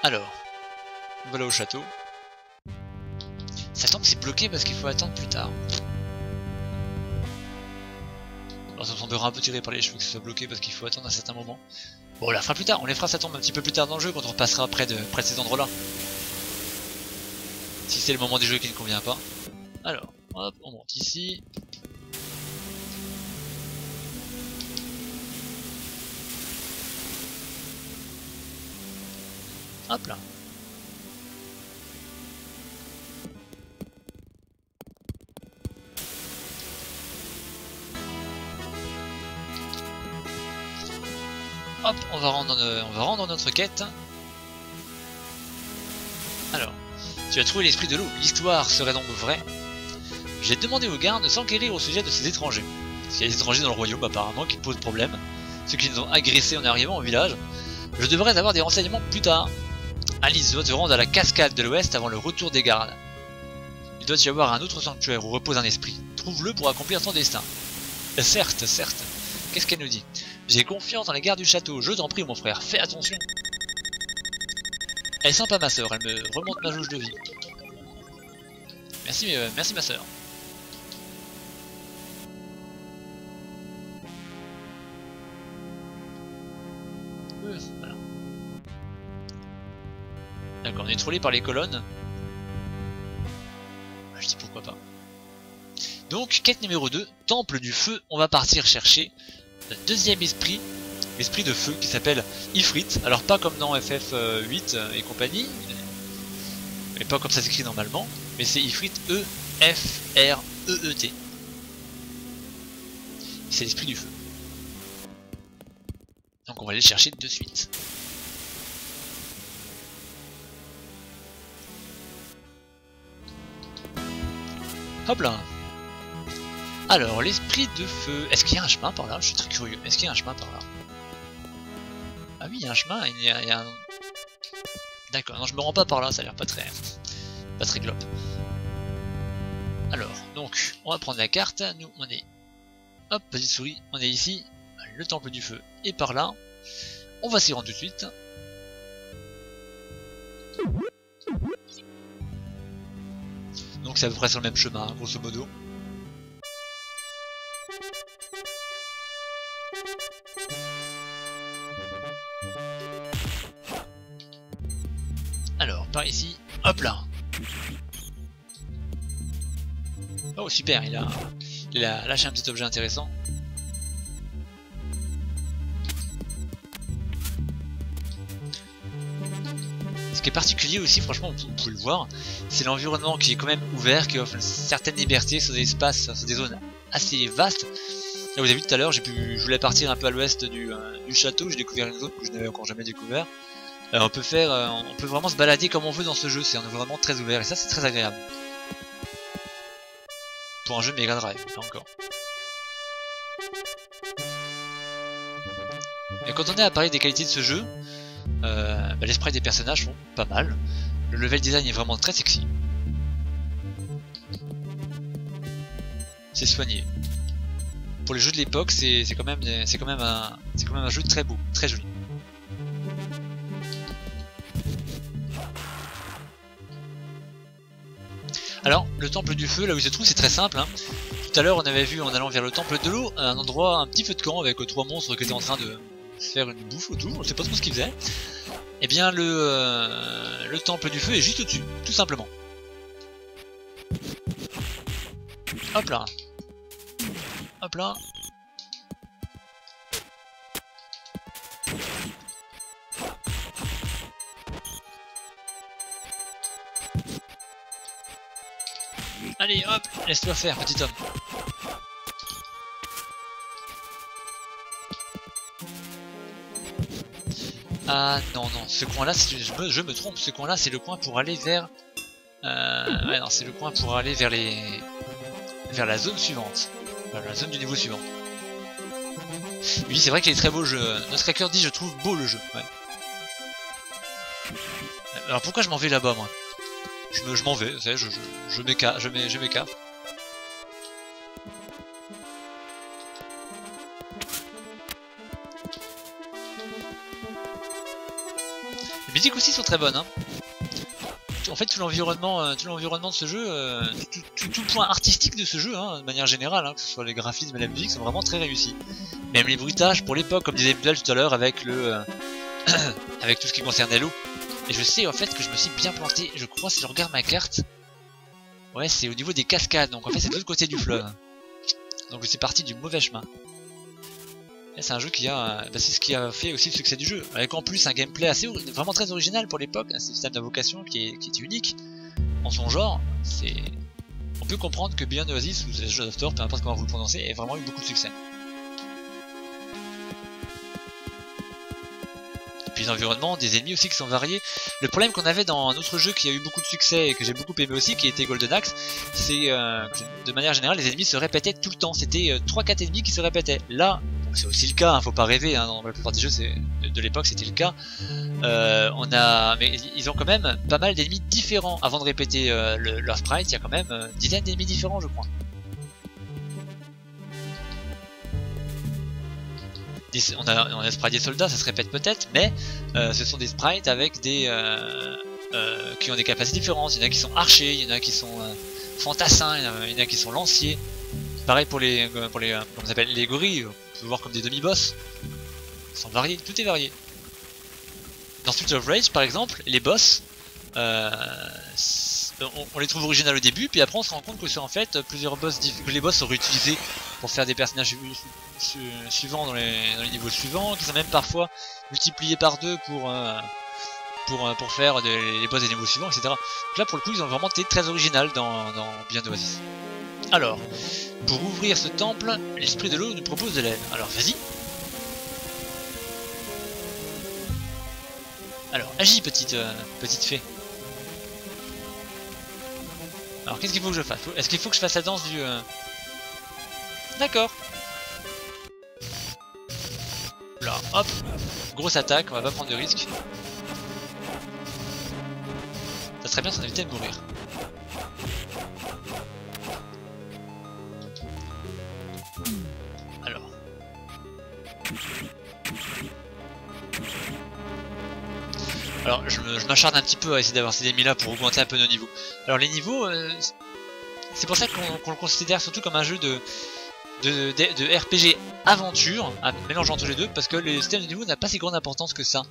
Alors, voilà au château. Ça que c'est bloqué parce qu'il faut attendre plus tard. Alors ça me semblera un peu tiré par les cheveux que ce soit bloqué parce qu'il faut attendre un certain moment. Bon on la fera plus tard, on les fera ça tombe un petit peu plus tard dans le jeu quand on repassera près de, près de ces endroits là. Si c'est le moment du jeu qui ne convient pas. Alors, hop, on monte ici. Hop là. Hop, on va rendre, notre quête. Alors, tu as trouvé l'esprit de l'eau. L'histoire serait donc vraie. J'ai demandé aux gardes de s'enquérir au sujet de ces étrangers. Qu'il y a des étrangers dans le royaume apparemment qui posent problème. Ceux qui nous ont agressés en arrivant au village. Je devrais avoir des renseignements plus tard. Alice doit se rendre à la cascade de l'ouest avant le retour des gardes. Il doit y avoir un autre sanctuaire où repose un esprit. Trouve-le pour accomplir ton destin. Certes, certes. Qu'est-ce qu'elle nous dit? J'ai confiance dans les gardes du château, je t'en prie mon frère, fais attention. Elle est sympa ma soeur, elle me remonte ma jauge de vie. Merci, euh, merci ma soeur. On est trollé par les colonnes. Ah, je dis pourquoi pas. Donc, quête numéro 2, Temple du Feu. On va partir chercher le deuxième esprit, l'esprit de feu, qui s'appelle Ifrit. Alors, pas comme dans FF8 et compagnie, et pas comme ça s'écrit normalement, mais c'est Ifrit E-F-R-E-E-T. C'est l'esprit du feu. Donc on va aller le chercher de suite. Hop là Alors, l'esprit de feu... Est-ce qu'il y a un chemin par là? Je suis très curieux. Est-ce qu'il y a un chemin par là? Ah oui, il y a un chemin, il y a, un... D'accord, non, je me rends pas par là, ça a l'air pas très... Pas très glop. Alors, donc, on va prendre la carte. Nous, on est... Hop, petite souris, on est ici. Le temple du feu est par là. On va s'y rendre tout de suite. Donc c'est à peu près sur le même chemin, grosso modo. Alors, par ici, hop là Oh super, il a, il a lâché un petit objet intéressant. Particulier aussi, franchement, vous pouvez le voir, c'est l'environnement qui est quand même ouvert, qui offre une certaine liberté sur des espaces, sur des zones assez vastes. vous avez vu tout à l'heure, j'ai pu, je voulais partir un peu à l'ouest du, du, château, j'ai découvert une zone que je n'avais encore jamais découvert. on peut faire, on peut vraiment se balader comme on veut dans ce jeu, c'est un environnement très ouvert et ça c'est très agréable. Pour un jeu Mega Drive, là encore. Et quand on est à parler des qualités de ce jeu, euh, bah, les des personnages sont pas mal. Le level design est vraiment très sexy. C'est soigné. Pour les jeux de l'époque, c'est quand même un jeu très beau, très joli. Alors, le temple du feu, là où il se trouve, c'est très simple. Hein. Tout à l'heure, on avait vu en allant vers le temple de l'eau, un endroit, un petit feu de camp avec trois monstres qui étaient en train de faire une bouffe autour, je sais pas trop ce qu'il faisait. Eh bien, le, euh, le temple du feu est juste au-dessus, tout simplement. Hop là. Hop là. Allez, hop, laisse-toi faire, petit homme. Ah non, non, ce coin-là, je me, je me trompe, ce coin-là, c'est le coin pour aller vers... Euh, ouais, non, c'est le coin pour aller vers les... vers la zone suivante. la zone du niveau suivant. Oui, c'est vrai qu'il est très beau le jeu. Notre dit, je trouve beau le jeu. Ouais. Alors pourquoi je m'en vais là-bas, moi? Je m'en vais, je, je, je m'écarte. Je m'écarte. Musiques aussi sont très bonnes. Hein. En fait, tout l'environnement, euh, tout l'environnement de ce jeu, euh, tout, tout, point artistique de ce jeu, hein, de manière générale, hein, que ce soit les graphismes et la musique, sont vraiment très réussis. Même les bruitages pour l'époque, comme disait Bidal tout à l'heure, avec le, euh, avec tout ce qui concernait l'eau. Et je sais en fait que je me suis bien planté. Je crois si je regarde ma carte, ouais, c'est au niveau des cascades. Donc en fait, c'est de l'autre côté du fleuve. Donc je suis parti du mauvais chemin c'est un jeu qui a, bah, c'est ce qui a fait aussi le succès du jeu, avec en plus un gameplay assez vraiment très original pour l'époque, un système d'invocation qui est, unique en son genre. On peut comprendre que Beyond Oasis ou The Jeux of peu importe comment vous le prononcez, ait vraiment eu beaucoup de succès. Et puis l'environnement, des ennemis aussi qui sont variés. Le problème qu'on avait dans un autre jeu qui a eu beaucoup de succès et que j'ai beaucoup aimé aussi, qui était Golden Axe, c'est euh, que de manière générale les ennemis se répétaient tout le temps. C'était 3-4 euh, ennemis qui se répétaient. Là, c'est aussi le cas, hein, faut pas rêver, hein, dans la plupart des jeux de, l'époque c'était le cas. Euh, on a, mais ils ont quand même pas mal d'ennemis différents. Avant de répéter euh, leur sprite, il y a quand même euh, une dizaine d'ennemis différents, je crois. on a, on a sprite des soldats, ça se répète peut-être, mais ce sont des sprites avec des qui ont des capacités différentes. Il y en a qui sont archers, il y en a qui sont fantassins, il y en a, qui sont lanciers. Pareil pour les, pour les, comment on appelle, les gorilles peut voir comme des demi-boss. Ils sont variés, tout est varié. Dans Street of Rage par exemple, les boss, euh, on, les trouve originales au début, puis après on se rend compte que c'est en fait plusieurs boss, les boss sont réutilisés pour faire des personnages suivants dans les, niveaux suivants, qui sont même parfois multipliés par deux pour, euh, pour, euh, pour faire les boss des niveaux suivants, etc. Donc là pour le coup ils ont vraiment été très original dans, dans Bien Oasis. Alors, pour ouvrir ce temple, l'esprit de l'eau nous propose de l'aide. Alors vas-y. Alors, agis petite, euh, petite fée. Alors qu'est-ce qu'il faut que je fasse Est-ce qu'il faut que je fasse la danse du... Euh, D'accord. Là, hop. Grosse attaque, on va pas prendre de risque. Ça serait bien si on évitait de mourir. Alors je m'acharne un petit peu à essayer d'avoir ces ennemis là pour augmenter un peu nos niveaux. Alors les niveaux, euh, c'est pour ça qu'on le considère surtout comme un jeu de, de, RPG aventure, un mélange entre les deux, parce que le système de niveau n'a pas si grande importance que ça.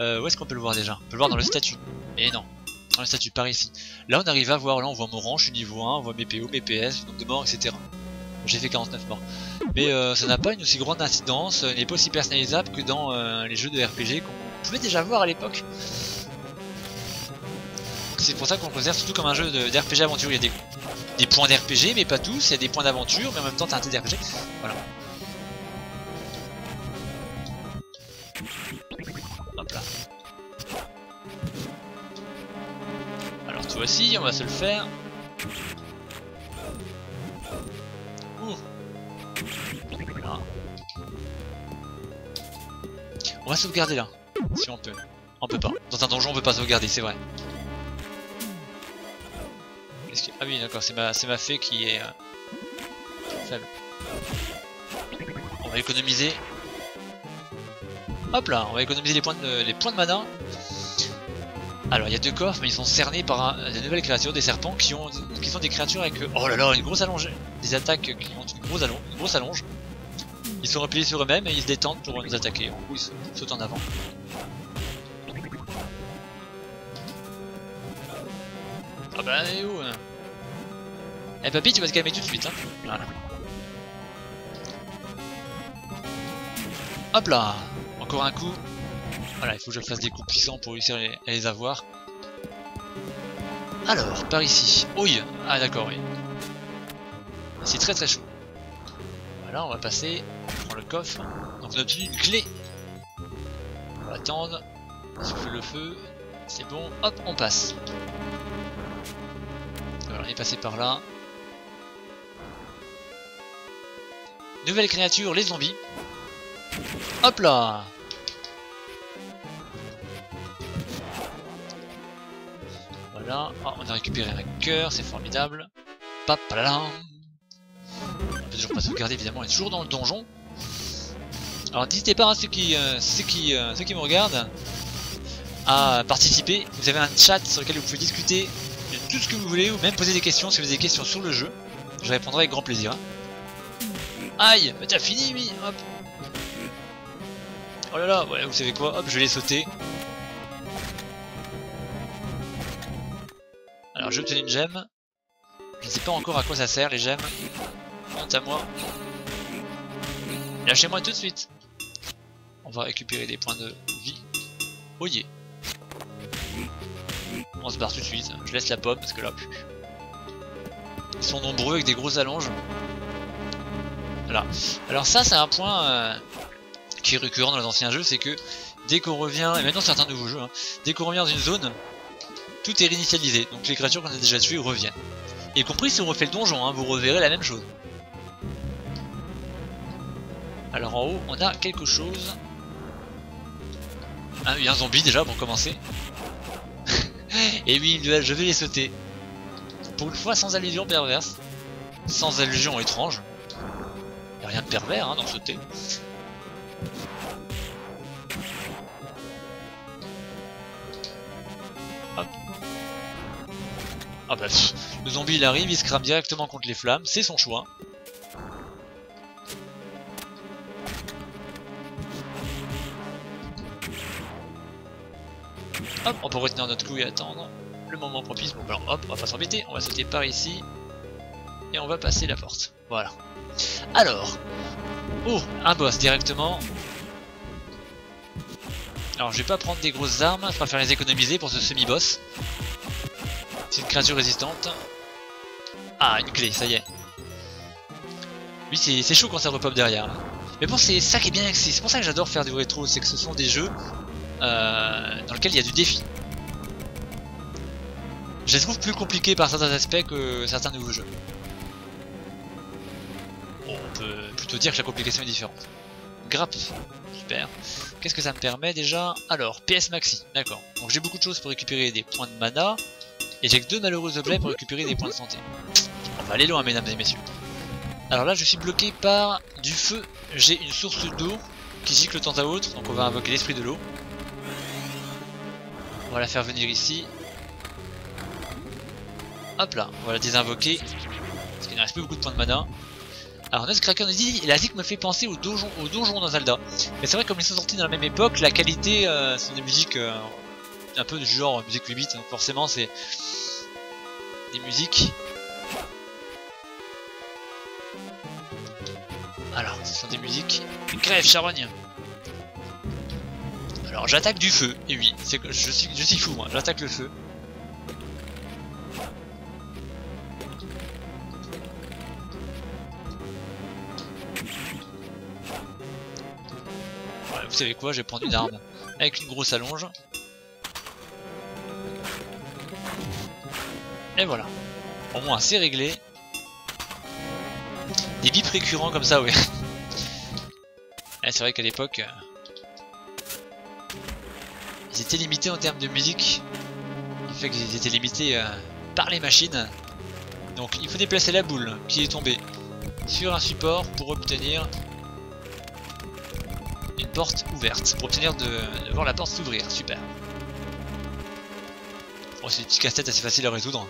Euh, où est-ce qu'on peut le voir déjà? On peut le voir dans le statut. Et non, dans le statut par ici. Là on arrive à voir, là on voit mon rang, je suis niveau 1, on voit mes PO, mes PS, le nombre de morts, etc j'ai fait 49 morts. Mais euh, ça n'a pas une aussi grande incidence, euh, n'est pas aussi personnalisable que dans euh, les jeux de RPG qu'on pouvait déjà voir à l'époque. C'est pour ça qu'on le considère surtout comme un jeu d'RPG aventure. Il y a des, des points d'RPG, mais pas tous. Il y a des points d'aventure, mais en même temps, t'as un TDRPG. Voilà. Hop là. Alors, toi aussi, on va se le faire. On va sauvegarder là, si on peut. On peut pas. Dans un donjon, on peut pas sauvegarder, c'est vrai. Ah oui, d'accord, c'est ma, ma fée qui est euh, faible. On va économiser. Hop là, on va économiser les points de, les points de mana. Alors, il y a deux coffres, mais ils sont cernés par des nouvelles créatures, des serpents qui ont qui sont des créatures avec... Oh là là, une grosse allonge Des attaques qui ont une grosse allonge. Ils sont repliés sur eux-mêmes et ils se détendent pour nous attaquer. En gros, ils sautent en avant. Ah bah, et où hein? Eh papy, tu vas te calmer tout de suite, hein. Hop là Encore un coup. Voilà, il faut que je fasse des coups puissants pour réussir à les avoir. Alors, par ici. Oui Ah d'accord, oui. C'est très très chaud. Voilà, on va passer. On prend le coffre. Donc on a obtenu une clé. On va attendre. Souffle le feu. C'est bon. Hop, on passe. Alors, on est passé par là. Nouvelle créature, les zombies. Hop là Oh, on a récupéré un cœur, c'est formidable. Papalalam On peut toujours pas sauvegarder, évidemment, on est toujours dans le donjon. Alors n'hésitez pas, hein, ceux, qui, euh, euh, ceux qui me regardent, à participer. Vous avez un chat sur lequel vous pouvez discuter de tout ce que vous voulez, ou même poser des questions si vous avez des questions sur le jeu. Je répondrai avec grand plaisir. Hein. Aïe Mais t'as fini, oui Oh là là, vous savez quoi Hop, je vais les Alors, j'ai obtenu une gemme. Je ne sais pas encore à quoi ça sert, les gemmes. Honte à moi. Lâchez-moi tout de suite. On va récupérer des points de vie. Oh yeah. On se barre tout de suite. Je laisse la pomme parce que là... Ils sont nombreux avec des grosses allonges. Voilà. Alors ça, c'est un point... Euh, qui est récurrent dans les anciens jeux, c'est que dès qu'on revient, et maintenant certains nouveaux jeux, hein, dès qu'on revient dans une zone, tout est réinitialisé, donc les créatures qu'on a déjà tuées reviennent. Y compris si on refait le donjon, hein, vous reverrez la même chose. Alors en haut, on a quelque chose. Il a un zombie déjà pour commencer. et oui, je vais les sauter. Pour une fois sans allusion perverse. Sans allusion étrange. Y a rien de pervers hein, dans sauter. Ah bah le zombie il arrive, il se crame directement contre les flammes, c'est son choix. Hop, on peut retenir notre coup et attendre le moment propice. Bon alors hop, on va pas s'embêter, on va sauter par ici. Et on va passer la porte. Voilà. Alors. Oh, un boss directement. Alors je vais pas prendre des grosses armes, je préfère les économiser pour ce semi-boss. C'est une créature résistante. Ah, une clé, ça y est. Oui, c'est chaud quand ça repop derrière. Mais bon, c'est ça qui est bien, c'est pour ça que j'adore faire du rétro, c'est que ce sont des jeux euh, dans lesquels il y a du défi. Je les trouve plus compliqués par certains aspects que certains nouveaux jeux. On peut plutôt dire que la complication est différente. Grappe, super. Qu'est-ce que ça me permet déjà? Alors, PS Maxi, d'accord. Donc j'ai beaucoup de choses pour récupérer des points de mana. Et j'ai que deux malheureux objets pour récupérer des points de santé. On va aller loin mesdames et messieurs. Alors là je suis bloqué par du feu. J'ai une source d'eau qui gicle temps à autre. Donc on va invoquer l'esprit de l'eau. On va la faire venir ici. Hop là, on va la désinvoquer. Parce qu'il ne reste plus beaucoup de points de mana. Alors Nutcracker nous dit la musique me fait penser au donjon, au donjon dans Zelda. Mais c'est vrai comme ils sont sortis dans la même époque, la qualité euh, sont des musiques euh, un peu du genre musique 8 bits, hein. forcément c'est des musiques. Alors, ce sont des musiques. Crève, charogne Alors, j'attaque du feu, et oui, je suis, je suis fou, moi, j'attaque le feu. vous savez quoi, je vais prendre une arme avec une grosse allonge. Et voilà. Au moins c'est réglé. Des bips récurrents comme ça, oui. c'est vrai qu'à l'époque, euh, ils étaient limités en termes de musique. Il fait qu'ils étaient limités euh, par les machines. Donc il faut déplacer la boule qui est tombée sur un support pour obtenir une porte ouverte. Pour obtenir de, voir la porte s'ouvrir. Super. Bon, c'est une petite casse-tête assez facile à résoudre.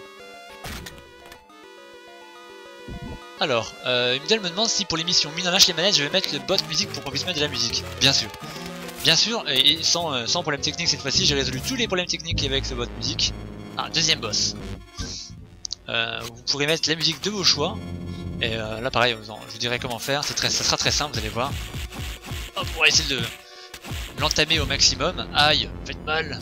Alors, euh, me demande si pour l'émission Mine lâche les manettes, je vais mettre le bot musique pour qu'on puisse mettre de la musique. Bien sûr. Bien sûr, et sans, euh, sans problème technique cette fois-ci, j'ai résolu tous les problèmes techniques avec ce bot musique. Ah, deuxième boss. Euh, vous pourrez mettre la musique de vos choix. Et euh, là pareil, je vous dirai comment faire, ça sera très simple, vous allez voir. Hop, on va essayer de l'entamer au maximum. Aïe, faites mal.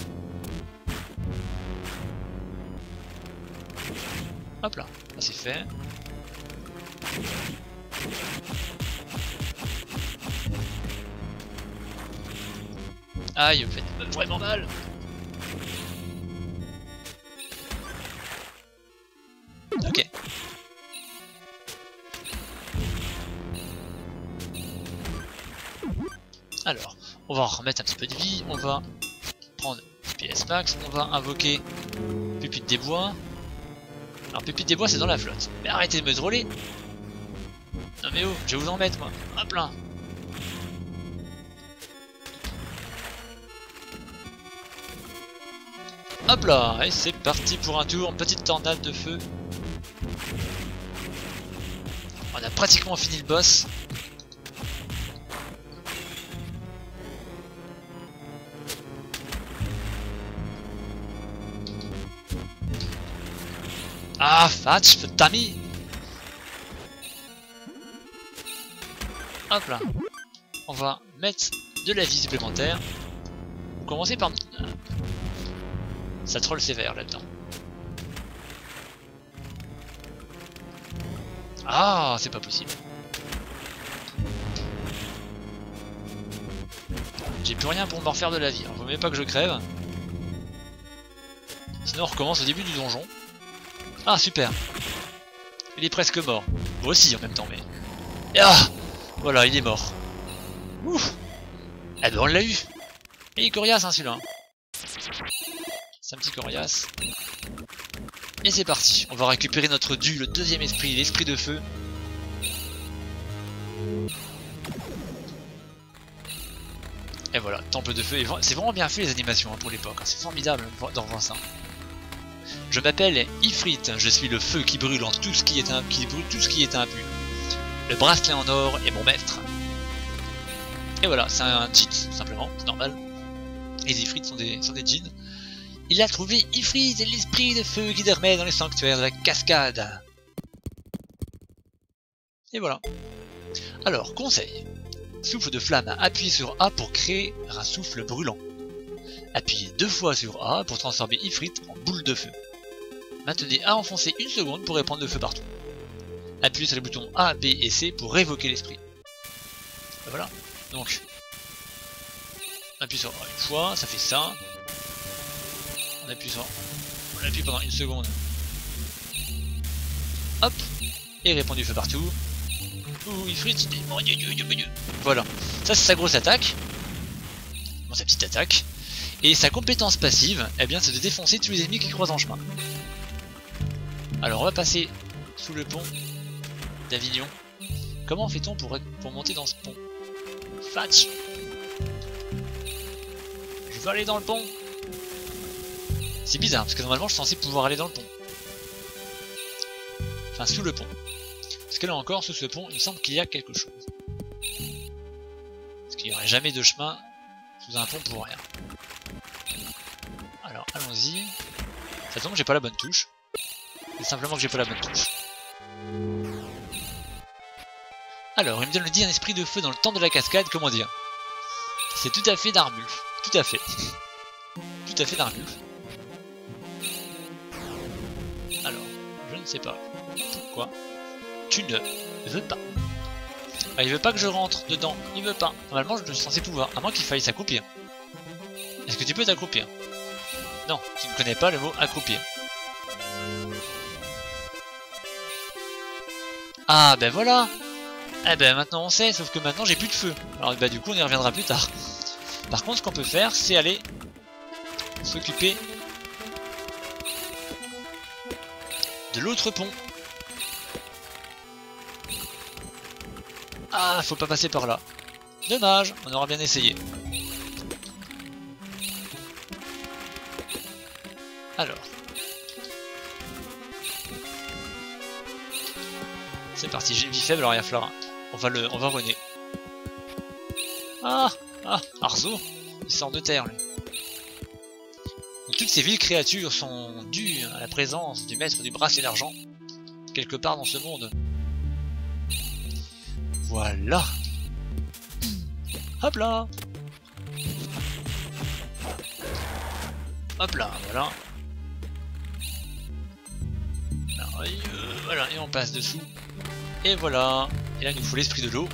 Hop là, c'est fait. Aïe, vous faites vraiment mal. Ok. Alors, on va remettre un petit peu de vie, on va prendre PS max, on va invoquer Pupite des bois. Alors Pupite des bois c'est dans la flotte. Mais arrêtez de me troller Non mais oh, je vais vous en mettre moi. Hop là Hop là, et c'est parti pour un tour, petite tornade de feu. On a pratiquement fini le boss. Ah, Fatch, Tami Hop là. On va mettre de la vie supplémentaire. On va commencer par... Ça troll sévère là-dedans. Ah, c'est pas possible. J'ai plus rien pour me refaire de la vie. Alors, vaut mieux pas que je crève. Sinon on recommence au début du donjon. Ah super Il est presque mort. Moi aussi en même temps mais... Ah Voilà, il est mort. Ouf Eh ben on l'a eu il est coriace hein celui-là. C'est un petit coriace. Et c'est parti. On va récupérer notre dû, le deuxième esprit, l'esprit de feu. Et voilà, temple de feu. C'est vraiment bien fait les animations hein, pour l'époque. Hein. C'est formidable d'en voir ça. Je m'appelle Ifrit, je suis le feu qui brûle en tout ce qui est un, tout ce qui est. Le bracelet en or est mon maître. Et voilà, c'est un cheat, simplement, c'est normal. Les Ifrits sont des, sont des djinns. Il a trouvé Ifrit, l'esprit de feu qui dormait dans les sanctuaires de la cascade. Et voilà. Alors, conseil. Souffle de flamme, appuyez sur A pour créer un souffle brûlant. Appuyez deux fois sur A pour transformer Ifrit en boule de feu. Maintenez A enfoncé une seconde pour répandre le feu partout. Appuyez sur les boutons A, B et C pour révoquer l'esprit. Voilà. Donc, on appuie sur une fois, ça fait ça. On appuie sur... On appuie pendant une seconde. Hop Et répand du feu partout. Ouh, il frite, Voilà. Ça, c'est sa grosse attaque. Bon, sa petite attaque. Et sa compétence passive, eh bien, c'est de défoncer tous les ennemis qui croisent en chemin. Alors on va passer sous le pont d'Avignon. Comment fait-on pour, monter dans ce pont? Fatch Je veux aller dans le pont C'est bizarre, parce que normalement je suis censé pouvoir aller dans le pont. Enfin, sous le pont. Parce que là encore, sous ce pont, il me semble qu'il y a quelque chose. Parce qu'il n'y aurait jamais de chemin sous un pont pour rien. Alors, allons-y. Ça tombe, j'ai pas la bonne touche. C'est simplement que j'ai pas la bonne touche. Alors, il me donne le dit un esprit de feu dans le temps de la cascade, comment dire? C'est tout à fait d'Armulf. Tout à fait. Tout à fait d'Armulf. Alors, je ne sais pas pourquoi? Tu ne veux pas. Ah, il veut pas que je rentre dedans. Il veut pas. Normalement, je suis censé pouvoir. À moins qu'il faille s'accroupir. Est-ce que tu peux t'accroupir? Non, tu ne connais pas le mot accroupir. Ah, ben voilà Eh ben maintenant on sait, sauf que maintenant j'ai plus de feu. Alors bah du coup on y reviendra plus tard. Par contre, ce qu'on peut faire, c'est aller s'occuper de l'autre pont. Ah, faut pas passer par là. Dommage, on aura bien essayé. Alors. C'est parti, j'ai une vie faible, alors il va falloir... On va le... On. Ah Ah Arzo Il sort de terre, lui. toutes ces villes créatures sont dues à la présence du maître du bracelet d'argent, quelque part dans ce monde. Voilà Hop là Hop là, voilà. voilà, et on passe dessous. Et voilà. Et là, il nous faut l'esprit de l'eau.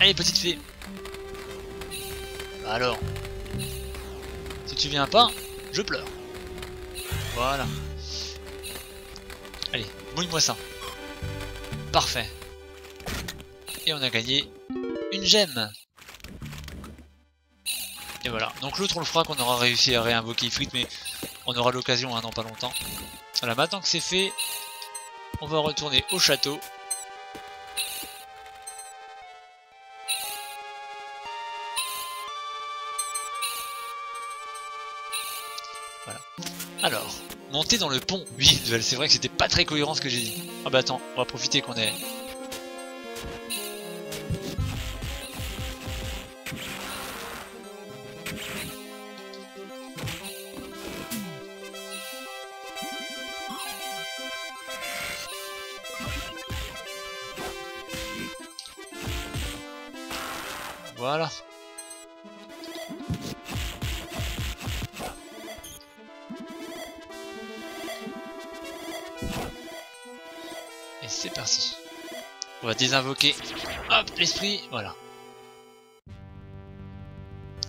Allez, petite fée. Bah alors. Si tu viens pas, je pleure. Voilà. Allez, mouille-moi ça. Parfait. Et on a gagné une gemme. Et voilà. Donc l'autre on le fera qu'on aura réussi à réinvoquer Ifrit, mais on aura l'occasion hein, dans pas longtemps. Voilà, maintenant que c'est fait, on va retourner au château. Voilà. Alors, monter dans le pont. Oui, c'est vrai que c'était pas très cohérent ce que j'ai dit. Ah bah attends, on va profiter qu'on est On va désinvoquer. Hop, l'esprit. Voilà.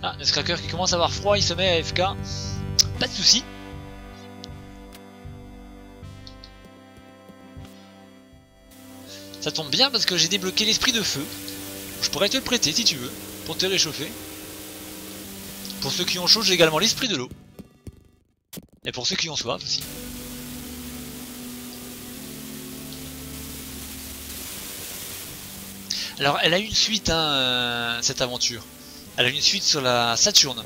Ah, le Scracker qui commence à avoir froid, il se met à FK. Pas de soucis. Ça tombe bien parce que j'ai débloqué l'esprit de feu. Je pourrais te le prêter si tu veux, pour te réchauffer. Pour ceux qui ont chaud, j'ai également l'esprit de l'eau. Et pour ceux qui ont soif aussi. Alors, elle a une suite, hein, euh, cette aventure. Elle a une suite sur la Saturn.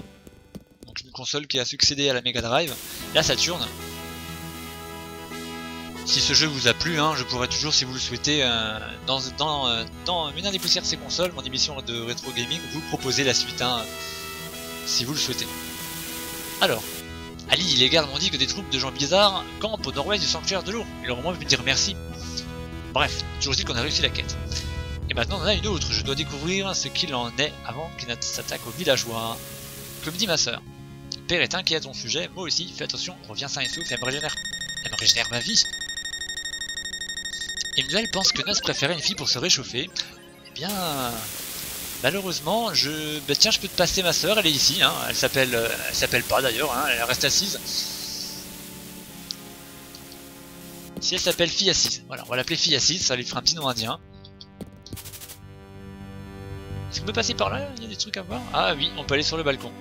Donc une console qui a succédé à la Mega Drive. La Saturn. Si ce jeu vous a plu, hein, je pourrais toujours, si vous le souhaitez, euh, dans, dans, euh, dans des poussières ces consoles, mon émission de rétro gaming, vous proposer la suite, hein, si vous le souhaitez. Alors, Ali, il m'ont dit que des troupes de gens bizarres campent au nord-ouest du sanctuaire de l'eau. Il aurait au moins me dire merci. Bref, toujours dit qu'on a réussi la quête. Et maintenant on en a une autre, je dois découvrir ce qu'il en est avant qu'il ne s'attaque aux villageois. Comme dit ma sœur, Père est inquiet à ton sujet, moi aussi, fais attention, reviens sain et elle me régénère, elle me régénère ma vie. Emmanuel pense que Nos préférait une fille pour se réchauffer. Eh bien, malheureusement, je... Bah tiens, je peux te passer ma soeur, elle est ici, hein. elle s'appelle euh, elle s'appelle pas d'ailleurs, hein. elle reste assise. Si elle s'appelle fille assise, voilà, on va l'appeler fille assise, ça lui fera un petit nom indien. Est-ce qu'on peut passer par là Il y a des trucs à voir Ah oui, on peut aller sur le balcon.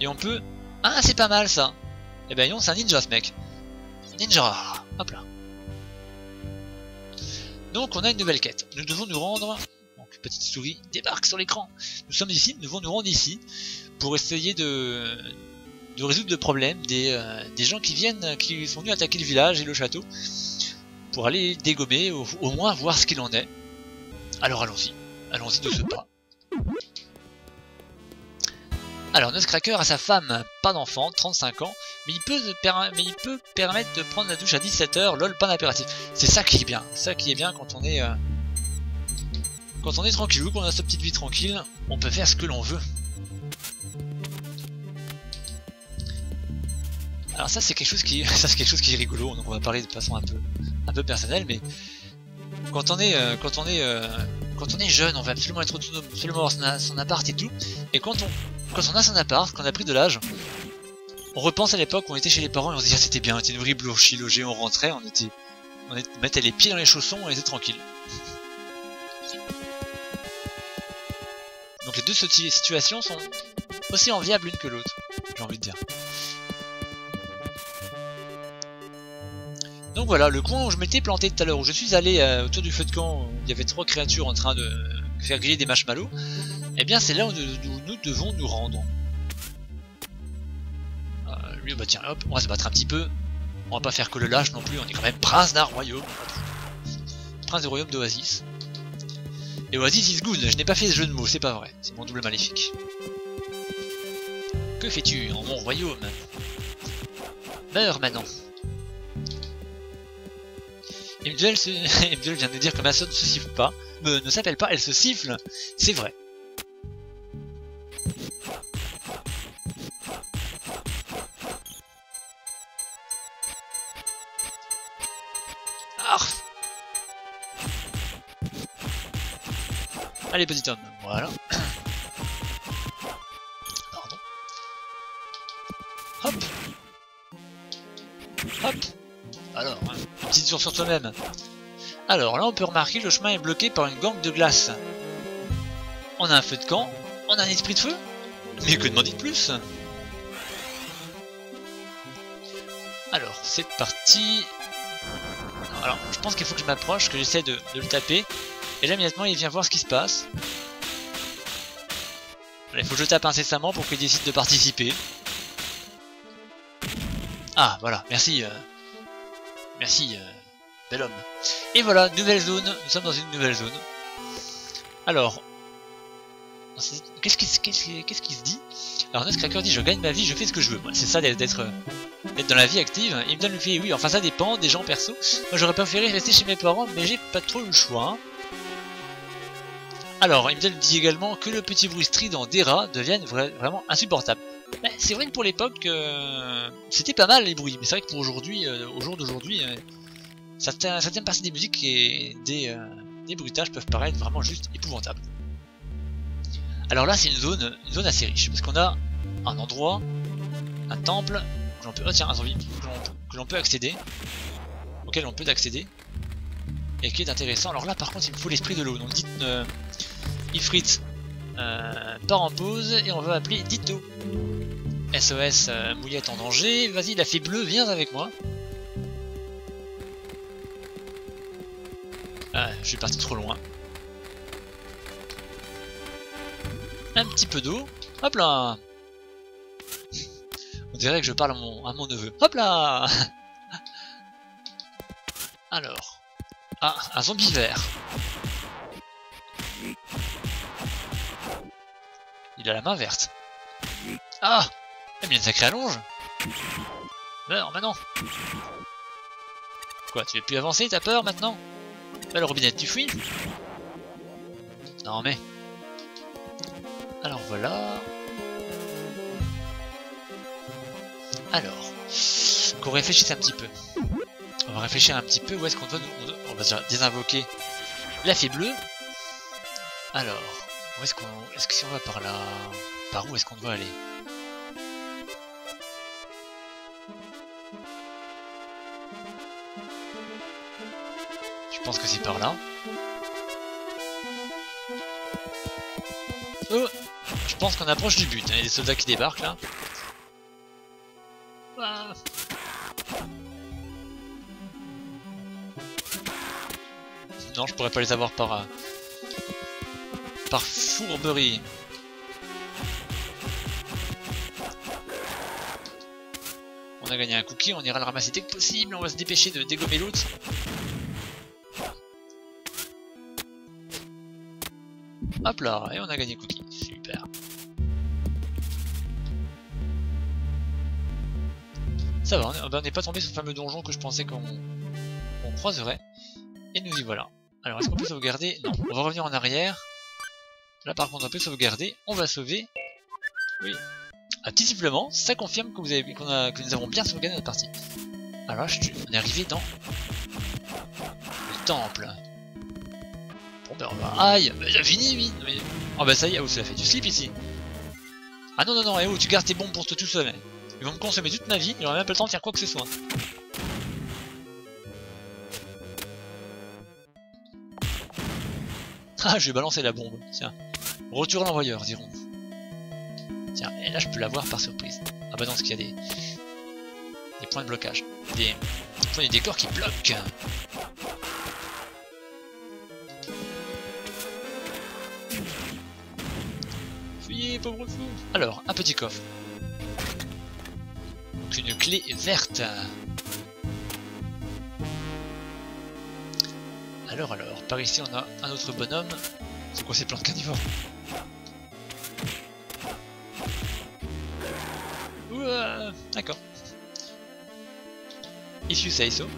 Et on peut... Ah, c'est pas mal ça Eh ben non, c'est un ninja ce mec. Ninja Hop là. Donc on a une nouvelle quête. Nous devons nous rendre... Donc petite souris débarque sur l'écran. Nous sommes ici, nous devons nous rendre ici pour essayer de, de résoudre le problème des, euh, des gens qui viennent, qui sont venus attaquer le village et le château pour aller dégommer, au, au moins voir ce qu'il en est. Alors allons-y, allons-y de ce pas. Alors, Nutcracker a sa femme, pas d'enfant, 35 ans, mais il, peut permettre de prendre la douche à 17h, lol, pas d'impératif. C'est ça qui est bien, ça qui est bien quand on est... Euh, quand on est tranquille, quand on a sa petite vie tranquille, on peut faire ce que l'on veut. Alors ça c'est quelque chose qui ça c'est quelque chose qui est rigolo, donc on va parler de façon un peu un peu personnelle, mais quand on est, euh, quand on est, euh, quand on est jeune, on va absolument être autonome, absolument avoir son, appart et tout. Et quand on, quand on a son appart, quand on a pris de l'âge, on repense à l'époque où on était chez les parents et on se dit ah, c'était bien, on était une vraie blanchie logée, on rentrait, on était, on, mettait les pieds dans les chaussons, on était tranquille. Donc les deux situations sont aussi enviables l'une que l'autre, j'ai envie de dire. Donc voilà, le coin où je m'étais planté tout à l'heure, où je suis allé euh, autour du feu de camp, où il y avait trois créatures en train de faire griller des marshmallows, eh bien c'est là où, nous devons nous rendre. Euh, lui, bah tiens, hop, on va se battre un petit peu. On va pas faire que le lâche non plus, on est quand même prince d'un royaume. Prince du royaume d'Oasis. Et Oasis is good, je n'ai pas fait ce jeu de mots, c'est pas vrai, c'est mon double maléfique. Que fais-tu en mon royaume? Meurs maintenant Imduel, vient de dire que ma ne se siffle pas, ne s'appelle pas, elle se siffle, c'est vrai. Ah Allez petit homme, voilà. Pardon. Hop Hop Alors, petite sur toi-même. Alors là, on peut remarquer que le chemin est bloqué par une gangue de glace. On a un feu de camp, on a un esprit de feu. Mais que demander de plus? Alors, c'est parti. Alors, je pense qu'il faut que je m'approche, que j'essaie de, le taper. Et là, immédiatement, il vient voir ce qui se passe. il faut que je tape incessamment pour qu'il décide de participer. Ah, voilà, merci. Euh, Merci, euh, bel homme. Et voilà, nouvelle zone. Nous sommes dans une nouvelle zone. Alors, qu'est-ce qui, se dit? Alors Cracker dit je gagne ma vie, je fais ce que je veux. c'est ça d'être dans la vie active. Il me donne le fait oui, enfin ça dépend des gens perso. Moi j'aurais préféré rester chez mes parents, mais j'ai pas trop le choix. Alors, il me dit également que le petit bruit strident des rats devienne vraiment insupportable. Bah, c'est vrai que pour l'époque, euh, c'était pas mal les bruits, mais c'est vrai que pour aujourd'hui, euh, au jour d'aujourd'hui, euh, certaines, parties des musiques et des, bruitages peuvent paraître vraiment juste épouvantables. Alors là, c'est une zone, une zone assez riche, parce qu'on a un endroit, un temple, que l'on peut, peut accéder, auquel on peut accéder, et qui est intéressant. Alors là, par contre, il me faut l'esprit de l'eau, donc dites, Ifrit euh, part en pause et on va appeler Ditto. SOS euh, Mouillette en danger. Vas-y, la fée bleue, viens avec moi. Ah, je suis parti trop loin. Un petit peu d'eau. Hop là On dirait que je parle à mon, à mon neveu. Hop là Alors. Ah, un zombie vert. Il a la main verte. Ah! Il a une sacrée allonge Meurs maintenant Quoi, tu veux plus avancer, t'as peur maintenant? Bah le robinet, tu fuis Non mais... Alors voilà... Alors... Qu'on réfléchisse un petit peu. On va réfléchir un petit peu où est-ce qu'on doit, On va désinvoquer la fée bleue. Alors... Où est-ce qu'on... Est-ce que si on va par là... Par où est-ce qu'on doit aller? Je pense que c'est par là. Oh Je pense qu'on approche du but. Hein. Il y a des soldats qui débarquent là. Ah. Non, je pourrais pas les avoir par... Par fourberie. On a gagné un cookie, on ira le ramasser dès que possible, on va se dépêcher de dégommer l'autre. Hop là, et on a gagné cookie, super. Ça va, on n'est pas tombé sur le fameux donjon que je pensais qu'on croiserait. Et nous y voilà. Alors, est-ce qu'on peut sauvegarder? Non, on va revenir en arrière. Là par contre on peut sauvegarder, on va sauver. Oui. Un petit supplément, ça confirme que, vous avez, a, que nous avons bien sauvegardé notre partie. Alors là, on est arrivé dans le temple. Bon ben on va... Aïe j'ai fini, oui mais... Oh bah ça y est, oh, ça fait du slip ici Ah non, non, non, et oh, tu gardes tes bombes pour toi tout seul. Ils vont me consommer toute ma vie, j'aurai même pas le temps de faire quoi que ce soit. Ah, je vais balancer la bombe, tiens. Retour à l'envoyeur, dirons-nous. Tiens, et là je peux l'avoir par surprise. Ah bah non, parce qu'il y a des... des points de blocage. Des points du décor qui bloquent. Fuyez, pauvre fou Alors, un petit coffre. Donc une clé verte. Alors, alors, par ici on a un autre bonhomme. C'est quoi ces plantes carnivores Issue say so.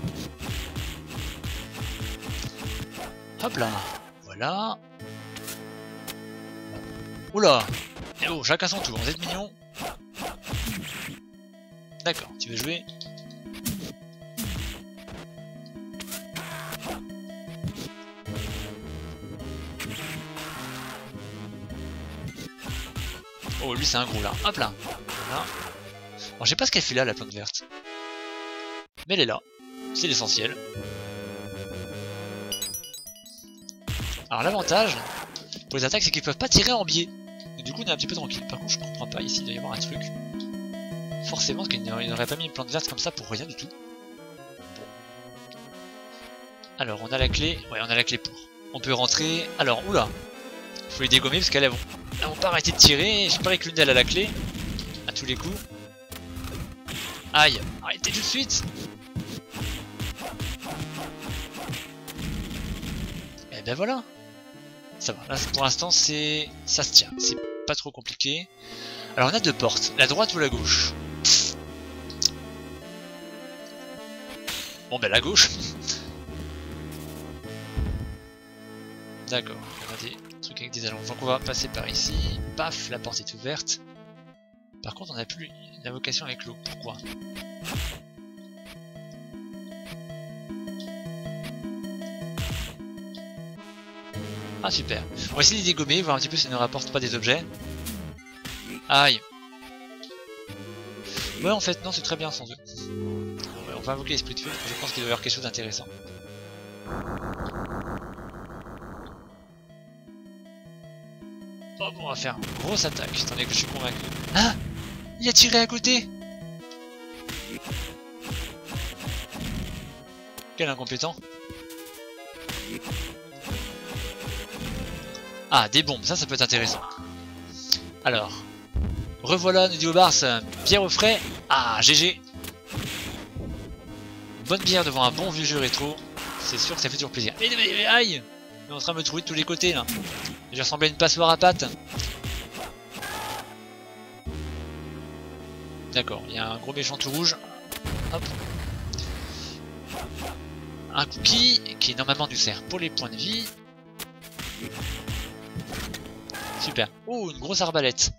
Hop là, voilà. Oula Et oh, chacun son tour, vous êtes mignon D'accord, tu veux jouer Oh, lui c'est un gros là. Hop là. Voilà. Alors je sais pas ce qu'elle fait là, la plante verte. Mais elle est là. C'est l'essentiel. Alors l'avantage pour les attaques, c'est qu'ils peuvent pas tirer en biais. Et du coup, on est un petit peu tranquille. Par contre, je comprends pas ici, il doit y avoir un truc. Forcément, parce qu'il n'aurait pas mis une plante verte comme ça pour rien du tout. Alors, on a la clé. Ouais, on a la clé pour. On peut rentrer. Alors, oula Faut les dégommer parce qu'elles vont... Elles vont pas arrêter de tirer. J'ai pas qu'une d'elles a la clé. À tous les coups. Aïe Arrêtez tout de suite ben voilà Ça va, là pour l'instant c'est... ça se tient, c'est pas trop compliqué. Alors on a deux portes, la droite ou la gauche? Bon ben la gauche D'accord, on a des trucs avec des allons. Donc on va passer par ici. Paf, la porte est ouverte. Par contre on n'a plus vocation avec l'eau. Pourquoi? Ah super. On va essayer de les dégommer, voir un petit peu si ça ne rapporte pas des objets. Aïe. Ouais en fait non c'est très bien sans eux. on va invoquer l'esprit de feu, je pense qu'il doit y avoir quelque chose d'intéressant. Oh bon on va faire une grosse attaque, attendez que je suis convaincu. Ah il a tiré à côté Quel incompétent Ah, des bombes, ça, ça peut être intéressant. Alors, revoilà, nous dit Bars, bière au frais. Ah, GG Bonne bière devant un bon vieux jeu rétro. C'est sûr que ça fait toujours plaisir. Mais, mais, aïe Il est en train de me trouver de tous les côtés, là. J'ai ressemblé à une passoire à pattes. D'accord, il y a un gros méchant tout rouge. Hop. Un cookie qui normalement nous sert pour les points de vie. Super. Oh, une grosse arbalète.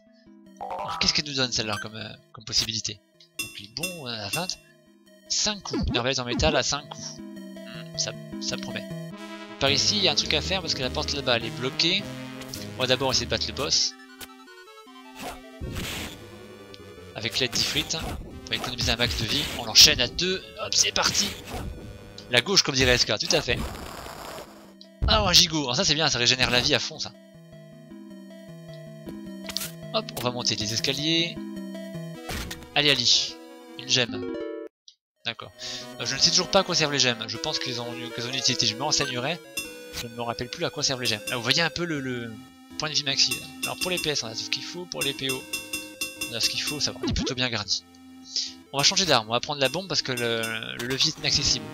Alors qu'est-ce qu'elle nous donne celle-là comme, euh, comme possibilité? Donc les bons à 20. 5 coups. Une arbalète en métal à 5 coups. Hmm, ça, ça promet. Par ici, il y a un truc à faire parce que la porte là-bas elle est bloquée. On va d'abord essayer de battre le boss avec l'aide d'Ifrit. On va économiser un max de vie. On l'enchaîne à deux. Hop, c'est parti La gauche, comme dirait SK, tout à fait. Ah, un gigot. Alors ça, c'est bien, ça régénère la vie à fond, ça. Hop, on va monter les escaliers. Allez, Ali. Une gemme. D'accord. Euh, je ne sais toujours pas à quoi servent les gemmes. Je pense qu'ils ont, ont, une utilité. Je me renseignerai. Je ne me rappelle plus à quoi servent les gemmes. Là, vous voyez un peu le, le point de vie maxi. Alors pour les PS, on a tout ce qu'il faut. Pour les PO, on a ce qu'il faut, ça va, on est plutôt bien garni. On va changer d'arme, on va prendre la bombe parce que le, levier est inaccessible.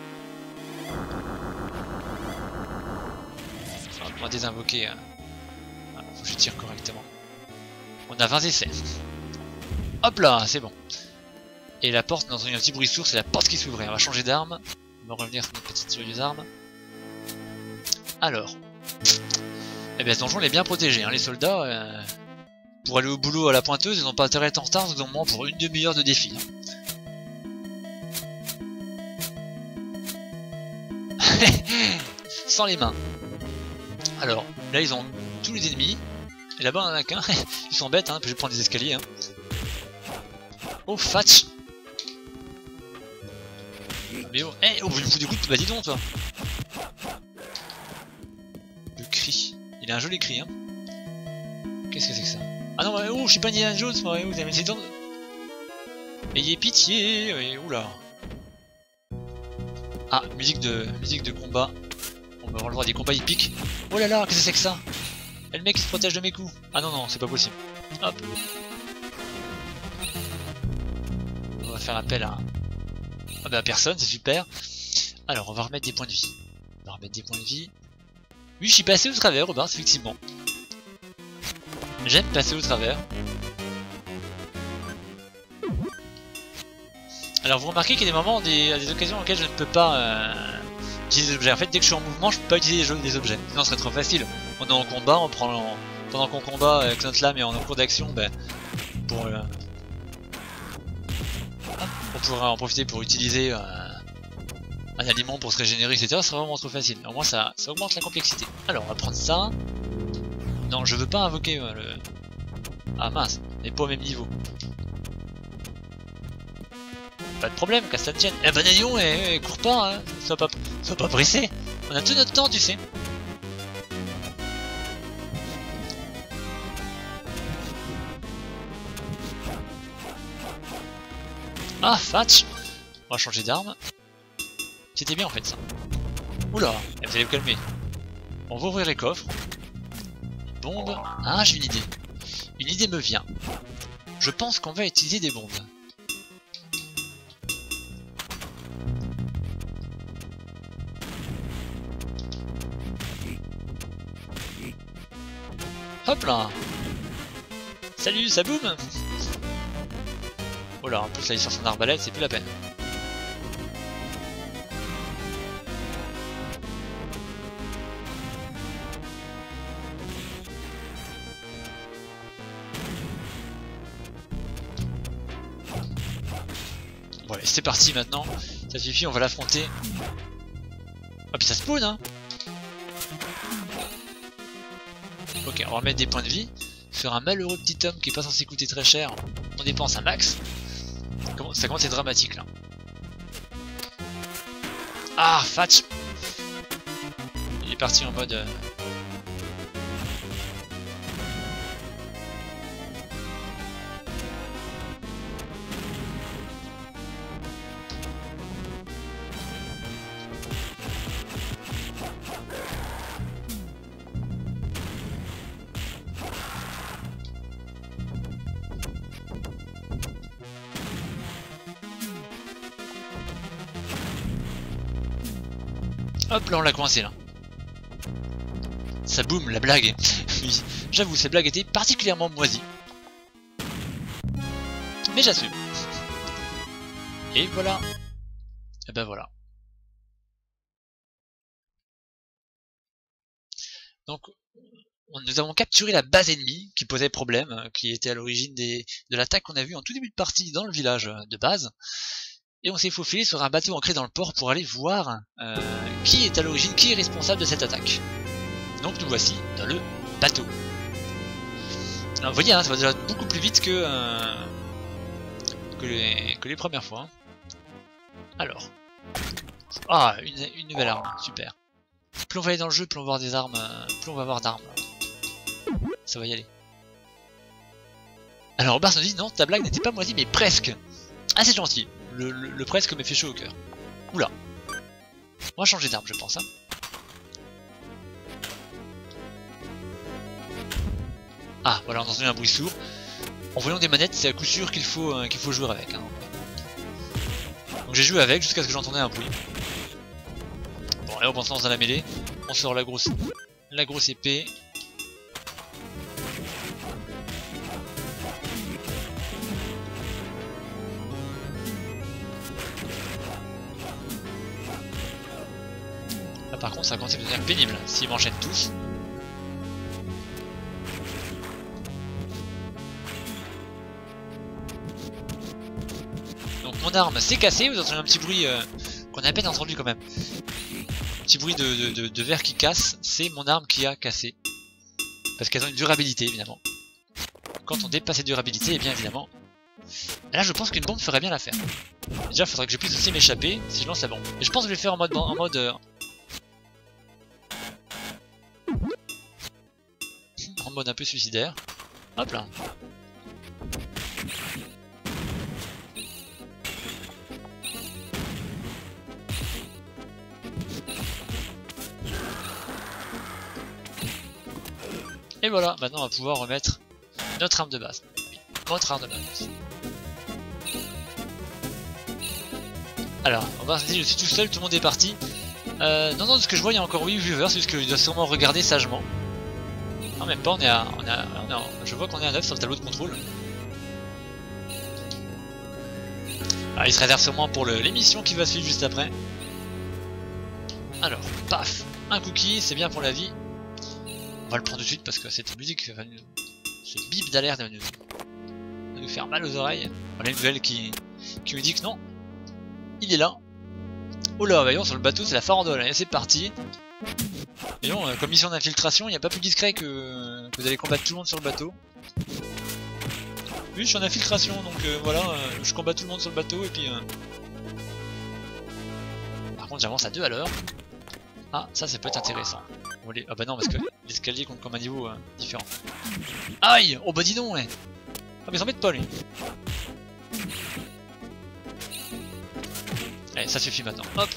on va désinvoquer. Hein. faut que je tire correctement. On a 20 essais. Hop là, c'est bon. Et la porte, dans un petit bruit sourd, c'est la porte qui s'ouvrait. On va changer d'arme. On va revenir sur notre petite joyeuse arme. Alors. Eh bien, ce donjon, est bien protégé. Hein. Les soldats, euh, pour aller au boulot à la pointeuse, ils n'ont pas intérêt à être en retard, moins pour une demi-heure de défi. Sans les mains. Alors, là ils ont tous les ennemis. Et là-bas, il en a qu'un. ils sont bêtes, hein. je vais prendre des escaliers. Hein. Oh, Fatch Mais oh, eh, oh, vous de... Bah dis donc, toi Le cri. Il a un joli cri, hein. Qu'est-ce que c'est que ça? Ah non, oh, je suis pas Indiana Jones, moi, vous avez essayé de... Ayez pitié oui, Oula Ah, musique de musique de combat. On va avoir le droit à des combats épiques. Oh là là, qu'est-ce que c'est que ça? Et le mec se protège de mes coups. Ah non, non, c'est pas possible. Hop. On va faire appel à... Ah bah personne, c'est super. Alors, on va remettre des points de vie. On va remettre des points de vie. Oui, je suis passé au travers, Robin, effectivement. J'aime passer au travers. Alors vous remarquez qu'il y a des moments, des, des occasions auxquelles je ne peux pas euh, objets. En fait, dès que je suis en mouvement, je peux pas utiliser des, objets. Sinon, ce serait trop facile. On est en combat, on prend pendant qu'on combat avec notre lame et en cours d'action, ben, pour, euh, on pourra en profiter pour utiliser euh, un aliment pour se régénérer, etc. C'est vraiment trop facile. Au moins, ça, ça augmente la complexité. Alors, on va prendre ça. Non, je veux pas invoquer le... Ah mince, n'est pas au même niveau. Pas de problème, qu'à ça tienne. Eh ben Néon, eh, cours pas, hein. Sois pas, sois pas pressé. On a tout notre temps, tu sais. Ah, Fatch On va changer d'arme. C'était bien en fait ça. Oula, eh, vous allez vous calmer. On va ouvrir les coffres. Bombe. Ah, j'ai une idée. Une idée me vient. Je pense qu'on va utiliser des bombes. Hop là Salut, ça boum Oh là, en plus là il sort son arbalète, c'est plus la peine. Bon allez, c'est parti maintenant. Ça suffit, on va l'affronter. Ah puis ça spawn hein on va mettre des points de vie. Sur un malheureux petit homme qui est pas censé coûter très cher, on dépense un max. Ça commence à être dramatique là. Ah, Fatch Il est parti en mode... là on l'a coincé là. Ça boum la blague. j'avoue cette blague était particulièrement moisie. Mais j'assume. Et voilà. Et ben voilà. Donc nous avons capturé la base ennemie qui posait problème, euh, qui était à l'origine de l'attaque qu'on a vue en tout début de partie dans le village de base et on s'est faufilé sur un bateau ancré dans le port pour aller voir euh, qui est à l'origine, qui est responsable de cette attaque. Donc nous voici dans le bateau. Alors vous voyez, hein, ça va déjà beaucoup plus vite que, euh, les premières fois. Hein. Alors. Ah, une, nouvelle arme, super. Plus on va aller dans le jeu, plus on va avoir des armes, euh, plus on va avoir d'armes. Ça va y aller. Alors Robert nous dit non, ta blague n'était pas moisie, mais presque. Ah c'est gentil le, presque me fait chaud au cœur. Oula. On va changer d'arme, je pense. Hein. Ah, voilà, on a entendu un bruit sourd. En voyant des manettes, c'est à coup sûr qu'il faut, euh, qu'il faut jouer avec. Hein. Donc j'ai joué avec jusqu'à ce que j'entendais un bruit. Bon, allez, on lance dans la mêlée. On sort la grosse, la grosse épée. Par contre, ça commence à devenir pénible s'ils m'enchaînent tous. Donc mon arme s'est cassée, vous entendez un petit bruit euh, qu'on a à peine entendu quand même. petit bruit de, de, verre qui casse, c'est mon arme qui a cassé. Parce qu'elles ont une durabilité, évidemment. Quand on dépasse les durabilités, et eh bien évidemment... Là, je pense qu'une bombe ferait bien l'affaire. Déjà, il faudrait que je puisse aussi m'échapper si je lance la bombe. Et je pense que je vais faire en mode... En mode euh, en mode un peu suicidaire. Hop là. Et voilà, maintenant on va pouvoir remettre notre arme de base. notre arme de base. Alors, on va je suis tout seul, tout le monde est parti. Euh, non, non, ce que je vois, il y a encore 8 viewers, c'est juste que je dois sûrement regarder sagement. Non, même pas, on est à... On est je vois qu'on est à 9 sur le tableau de contrôle. Ah, il se réserve sûrement pour l'émission qui va suivre juste après. Alors, paf, un cookie, c'est bien pour la vie. On va le prendre tout de suite parce que cette musique va nous... Bip d'alerte va nous... faire mal aux oreilles. Voilà une nouvelle qui, qui me dit que non. Il est là. Oh là, voyons, sur le bateau, c'est la farandole. Allez, c'est parti. Voyons, euh, comme mission d'infiltration, il n'y a pas plus discret que... vous allez combattre tout le monde sur le bateau. Oui, je suis en infiltration, donc euh, voilà, euh, je combats tout le monde sur le bateau et puis... Par contre, j'avance à deux à l'heure. Ah, ça, ça peut être intéressant. Ah bah non, parce que l'escalier compte comme un niveau euh, différent. Aïe Oh bah dis donc, ouais Ah mais s'embête pas, lui Allez, ça suffit maintenant. Hop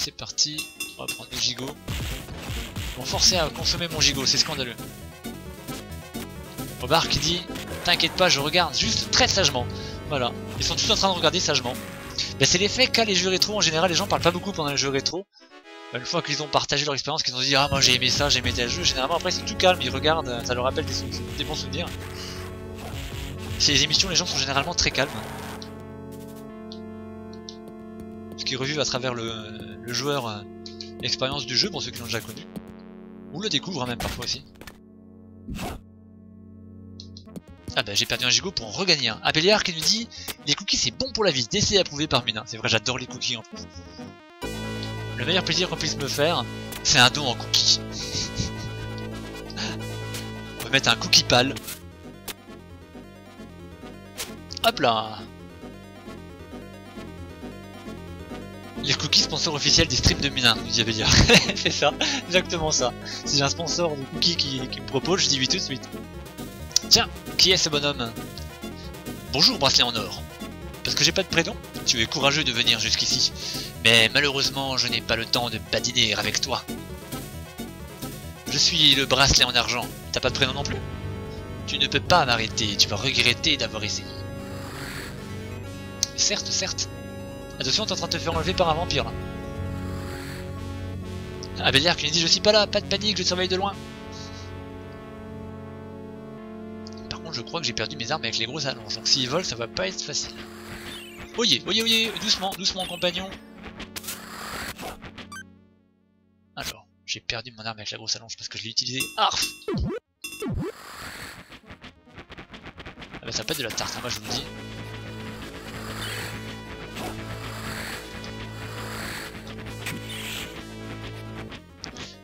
c'est parti. On va prendre des gigots. Bon, forcer à consommer mon gigot, c'est scandaleux. Robert qui dit T'inquiète pas, je regarde juste très sagement. Voilà. Ils sont tous en train de regarder sagement. Bah, c'est l'effet qu'a les jeux rétro en général, les gens parlent pas beaucoup pendant les jeux rétro. Bah, une fois qu'ils ont partagé leur expérience, qu'ils ont dit ah moi j'ai aimé ça, j'ai aimé tel jeu, généralement après c'est tout calme, ils regardent, ça leur rappelle des, bons souvenirs. Les émissions, les gens sont généralement très calmes. Ce qu'ils revivent à travers le, joueur euh, l'expérience du jeu pour ceux qui l'ont déjà connu. Ou le découvrent même parfois aussi. Ah bah j'ai perdu un gigot pour en regagner un. Abéliard qui nous dit Les cookies c'est bon pour la vie, d'essayer approuvé par Mina. C'est vrai j'adore les cookies en. Le meilleur plaisir qu'on puisse me faire, c'est un don en cookies. On va mettre un cookie pâle. Hop là Les cookies sponsor officiel des streams de Mina, nous dit Abéliard. c'est ça, exactement ça. Si j'ai un sponsor de cookies qui, qui me propose, je dis oui tout de suite. Tiens, qui est ce bonhomme? Bonjour bracelet en or. Parce que j'ai pas de prénom Tu es courageux de venir jusqu'ici. Mais malheureusement, je n'ai pas le temps de badiner avec toi. Je suis le bracelet en argent. T'as pas de prénom non plus? Tu ne peux pas m'arrêter, tu vas regretter d'avoir essayé. Certes, certes. Attention, t'es en train de te faire enlever par un vampire là. Abéliard qui lui dit je suis pas là, pas de panique, je te surveille de loin. je crois que j'ai perdu mes armes avec les grosses allonges. Donc s'ils volent, ça va pas être facile. Oyez, oyez, oyez, doucement, doucement, compagnon. Alors, j'ai perdu mon arme avec la grosse allonge parce que je l'ai utilisé. Arf Ah bah ça pas de la tarte, hein, moi je vous le dis.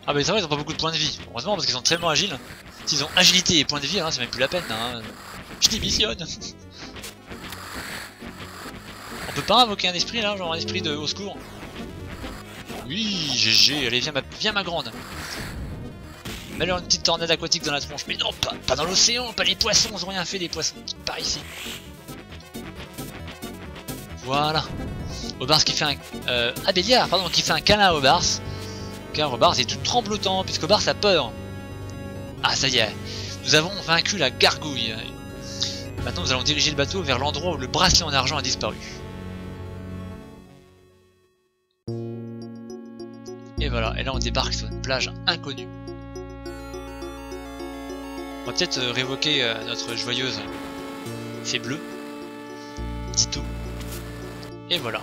Ah bah c'est vrai, ils ont pas beaucoup de points de vie. Heureusement parce qu'ils sont tellement agiles. S'ils ont agilité et point de vie, hein, c'est même plus la peine. Hein. Je démissionne. On peut pas invoquer un esprit là, genre un esprit de au secours? Oui, GG, allez viens ma, viens ma grande. Mets leur une petite tornade aquatique dans la tronche. Mais non, pas, dans l'océan, pas les poissons, ils ont rien fait les poissons. Par ici. Voilà. Obars qui fait un... Euh, Abéliard, pardon, qui fait un câlin à Obars. Car est tout tremblotant, puisque Obars a peur. Ah ça y est, nous avons vaincu la gargouille. Maintenant nous allons diriger le bateau vers l'endroit où le bracelet en argent a disparu. Et voilà, et là on débarque sur une plage inconnue. On va peut-être euh, révoquer euh, notre joyeuse. C'est bleu. Tito. Et voilà.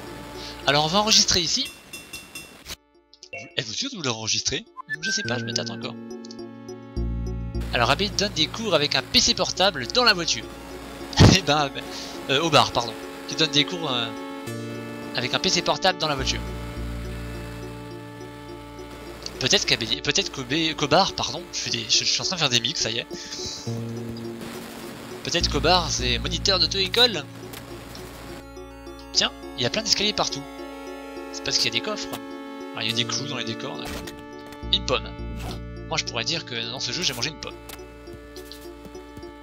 Alors on va enregistrer ici. Êtes-vous sûr de vouloir enregistrer Je sais pas, je me tâte encore. Alors Abby donne des cours avec un PC portable dans la voiture. Et eh ben, euh, au bar, pardon. Qui donne des cours euh, avec un PC portable dans la voiture. Peut-être qu'Abélier, peut-être qu'Obar, pardon, je, des, je, suis en train de faire des mix, ça y est. Peut-être qu'Obar, c'est moniteur d'auto-école Tiens, il y a plein d'escaliers partout. C'est parce qu'il y a des coffres. Il y a des clous dans les décors, d'accord. Une pomme. Moi, je pourrais dire que dans ce jeu, j'ai mangé une pomme.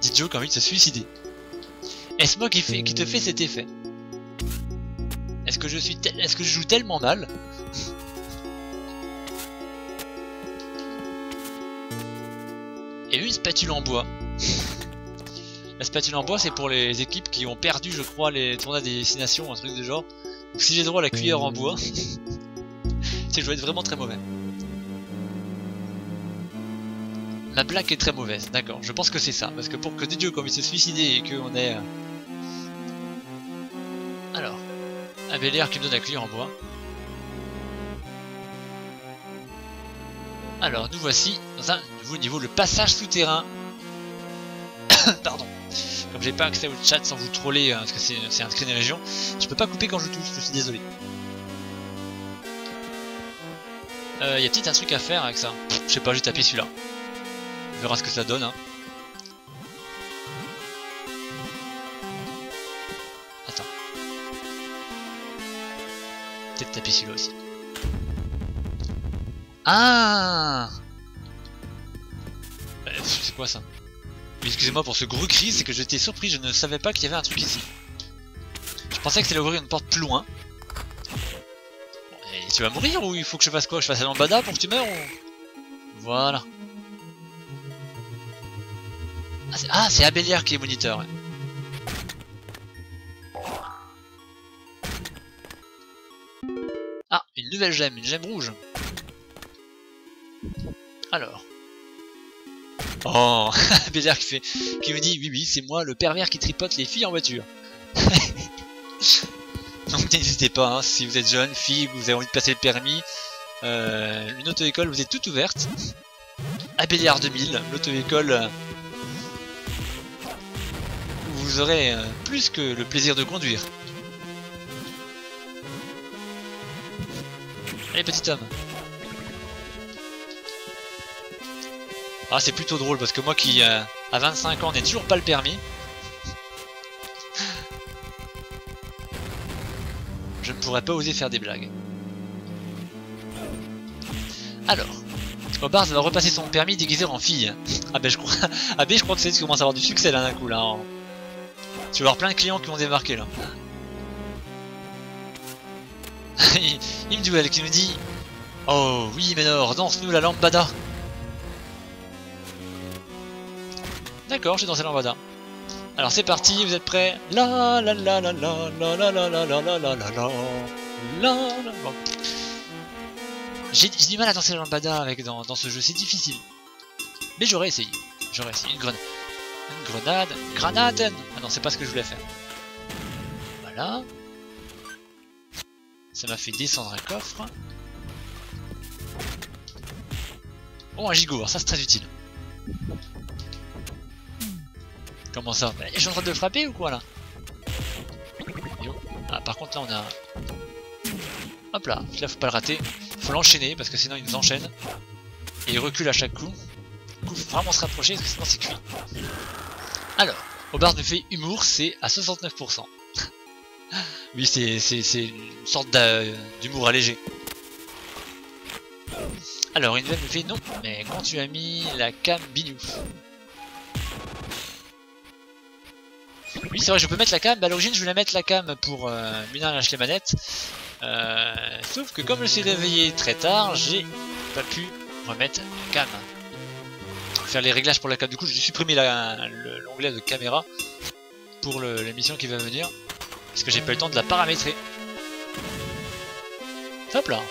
Dit Joe qui a envie de se suicider. Est-ce moi qui, te fait cet effet Est-ce que je joue tellement mal? Et une spatule en bois. La spatule en bois, c'est pour les équipes qui ont perdu, je crois, les tournois des destinations, un truc de genre. Si j'ai droit à la cuillère en bois, c'est je vais être vraiment très mauvais. La blague est très mauvaise, d'accord. Je pense que c'est ça, parce que pour que des dieux comme il se suicider et qu'on ait... Euh, alors, Abélière qui me donne la cuillère en bois. Alors, nous voici dans un nouveau niveau, le passage souterrain. Pardon. Comme j'ai pas accès au chat sans vous troller, hein, parce que c'est un screen des régions, je peux pas couper quand je touche, je suis désolé. Euh, y a peut-être un truc à faire avec ça. Je sais pas, j'ai tapé celui-là. On verra ce que ça donne. Hein. Attends. Peut-être taper celui-là aussi. Ah euh, C'est quoi ça? Excusez-moi pour ce gros cri, c'est que j'étais surpris, je ne savais pas qu'il y avait un truc ici. Je pensais que c'était ouvrir une porte plus loin. Tu vas mourir ou il faut que je fasse quoi? Je fasse un lambada pour que tu meurs ou... Voilà. Ah, c'est Abélière qui est moniteur. Ah, une nouvelle gemme, une gemme rouge. Alors. Oh, Béliard qui, fait, qui me dit Oui, oui, c'est moi le pervers qui tripote les filles en voiture. Donc n'hésitez pas, hein, si vous êtes jeune, fille, vous avez envie de passer le permis, euh, une auto-école vous êtes toute ouverte. À Béliard 2000, l'auto-école euh, vous aurez euh, plus que le plaisir de conduire. Allez petit homme. Ah, c'est plutôt drôle parce que moi qui, à 25 ans, n'ai toujours pas le permis. Je ne pourrais pas oser faire des blagues. Alors, Hobart va repasser son permis déguisé en fille. Ah ben je crois, ah ben je crois que c'est commence à avoir du succès là d'un coup là. Tu vas avoir plein de clients qui ont démarqué là. il, me duel qui me dit Oh oui Ménor, danse-nous la lambada D'accord, j'ai dansé lambada. Alors c'est parti, vous êtes prêts J'ai du mal à danser la lambada avec dans, ce jeu, c'est difficile. Mais j'aurais essayé. J'aurais essayé une grenade. Une grenade. Grenade Ah non, c'est pas ce que je voulais faire. Voilà. Ça m'a fait descendre un coffre. Oh, un gigot, ça c'est très utile. Comment ça bah, Je suis en train de frapper ou quoi là Ah, par contre là on a... Hop là, là faut pas le rater. Faut l'enchaîner parce que sinon il nous enchaîne. Et il recule à chaque coup. Du coup faut vraiment se rapprocher parce que sinon c'est cuit. Alors, au bar de fait humour c'est à 69%. oui c'est une sorte d'humour allégé. Alors une veine me fait non, mais quand tu as mis la cam bignou Oui, c'est vrai, je peux mettre la cam. Bah, à l'origine, je voulais mettre la cam pour euh, Mina lâche les manettes. Euh, sauf que comme je suis réveillé très tard, j'ai pas pu remettre la cam. Faire les réglages pour la cam. Du coup, j'ai supprimé l'onglet de caméra pour l'émission qui va venir. Parce que j'ai pas eu le temps de la paramétrer. Hop là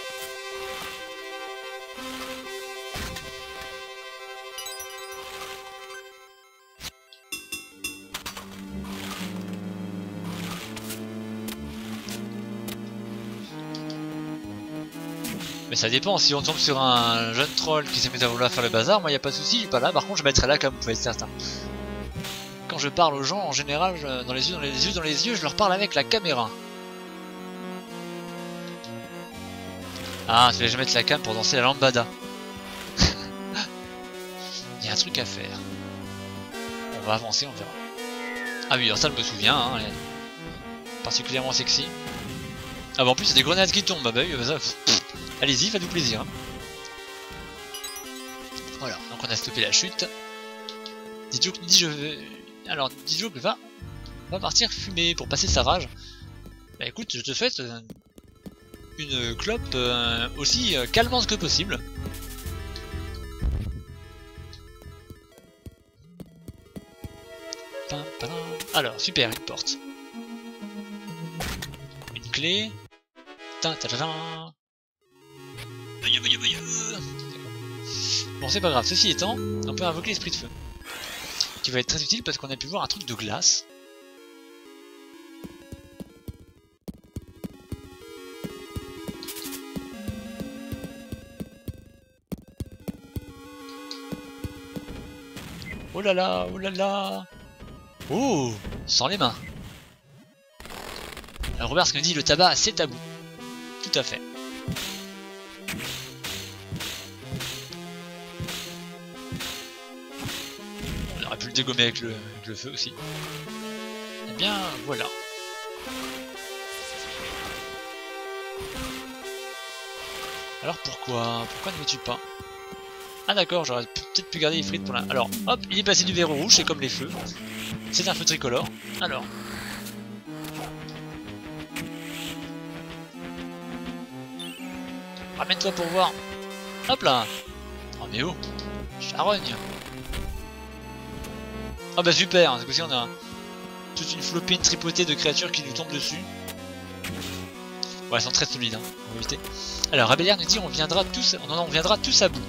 Mais ça dépend, si on tombe sur un jeune troll qui s'est mis à vouloir faire le bazar, moi y a pas de souci, pas là, par contre je mettrai là comme vous pouvez être certain. Quand je parle aux gens, en général, dans les yeux, dans les yeux, dans les yeux, je leur parle avec la caméra. Ah, tu vas mettre la cam pour danser la lambada. Il y a un truc à faire. On va avancer, on verra. Ah oui, alors ça, je me souviens, hein, particulièrement sexy. Ah bah en plus, il y a des grenades qui tombent, bah, bah oui, bah ça... Allez-y, faites-vous plaisir. Voilà, donc on a stoppé la chute. Dites-vous dit je vais... Alors, Dijouk va, va partir fumer pour passer sa rage. Bah écoute, je te souhaite une clope euh, aussi euh, calmante que possible. Alors, super, une porte. Une clé. Bon, c'est pas grave. Ceci étant, on peut invoquer l'esprit de feu. Qui va être très utile parce qu'on a pu voir un truc de glace. Oh là là, oh là là Oh Sans les mains Alors Robert, ce que dit le tabac, c'est tabou. Tout à fait. On aurait pu le dégommer avec le, feu aussi. Eh bien, voilà. Alors pourquoi Pourquoi ne me tue pas? Ah d'accord, j'aurais peut-être pu garder les frites pour la... Alors, hop, il est passé du verre rouge, c'est comme les feux. C'est un feu tricolore. Alors. Ramène-toi pour voir. Hop là Oh mais oh Charogne Ah bah super, ce coup-ci on a toute une flopine tripotée de créatures qui nous tombent dessus. Ouais, elles sont très solides, hein. va éviter. Alors, Rabellière nous dit on viendra tous, on en viendra tous à bout.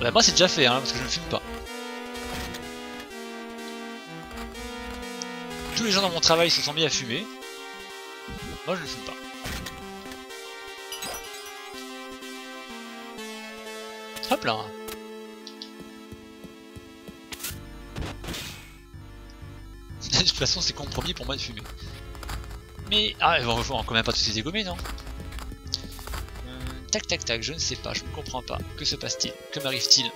Bah, moi c'est déjà fait, hein, parce que je ne fume pas. tous les gens dans mon travail se sont mis à fumer. Moi je ne fume pas. Hop là De toute façon c'est compromis pour moi de fumer. Mais... Ah, on va quand même pas tous les dégommer, non euh, Tac tac tac, je ne sais pas, je ne comprends pas. Que se passe-t-il Que m'arrive-t-il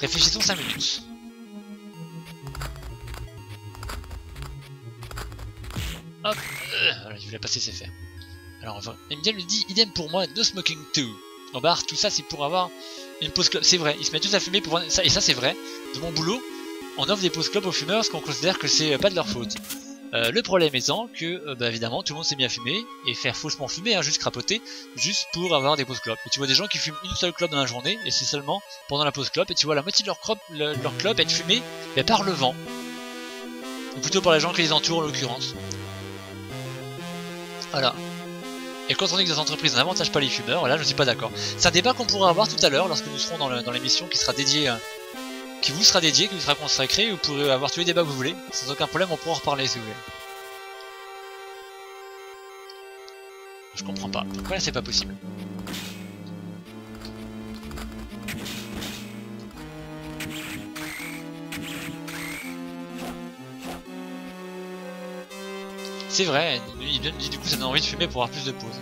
Réfléchissons 5 minutes. Hop, euh, je vais passer, c'est fait. Alors, on va... me dit, idem pour moi, no smoking too. En barre, tout ça, c'est pour avoir une pause club. C'est vrai, ils se mettent tous à fumer pour voir... ça, et ça, c'est vrai. De mon boulot, on offre des pauses club aux fumeurs parce qu'on considère que c'est euh, pas de leur faute. Euh, le problème étant que, euh, bah, évidemment, tout le monde s'est mis à fumer et faire faussement fumer, hein, juste crapoter, juste pour avoir des pauses club. Et tu vois des gens qui fument une seule clope dans la journée et c'est seulement pendant la pause club et tu vois la moitié de leur, club, leur clope être fumée mais par le vent. Ou plutôt par les gens qui les entourent en l'occurrence. Voilà. Et quand on dit que les entreprises n'avantagent pas les fumeurs, là je suis pas d'accord. C'est un débat qu'on pourra avoir tout à l'heure lorsque nous serons dans l'émission qui sera dédiée, euh, qui vous sera dédiée, qui vous sera consacrée, vous pourrez avoir tous les débats que vous voulez. Sans aucun problème, on pourra en reparler si vous voulez. Je comprends pas. Pourquoi là c'est pas possible? C'est vrai, il du coup ça donne envie de fumer pour avoir plus de pause.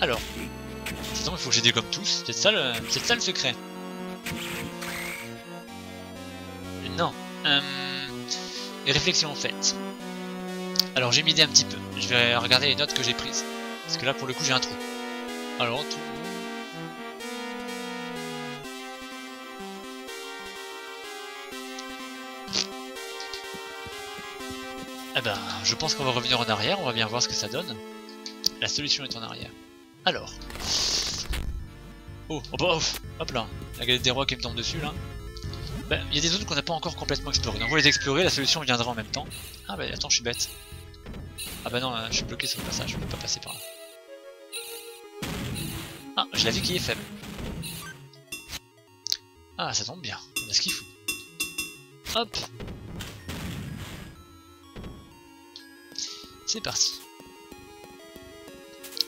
Alors, il faut que j'ai des comme tous, c'est ça, le... secret. Non. Euh... Réflexion faite. Alors j'ai m'idée un petit peu. Je vais regarder les notes que j'ai prises. Parce que là pour le coup j'ai un trou. Alors tout, Eh ben, je pense qu'on va revenir en arrière, on va bien voir ce que ça donne. La solution est en arrière. Alors. Oh, oh bah, hop là, la galette des rois qui me tombe dessus là. Ben, il y a des zones qu'on n'a pas encore complètement explorées. Donc on va les explorer, la solution viendra en même temps. Ah bah attends, je suis bête. Ah bah non, je suis bloqué sur le passage, je peux pas passer par là. Ah, je vu qui est faible. Ah, ça tombe bien, on a ce qu'il faut. Hop C'est parti.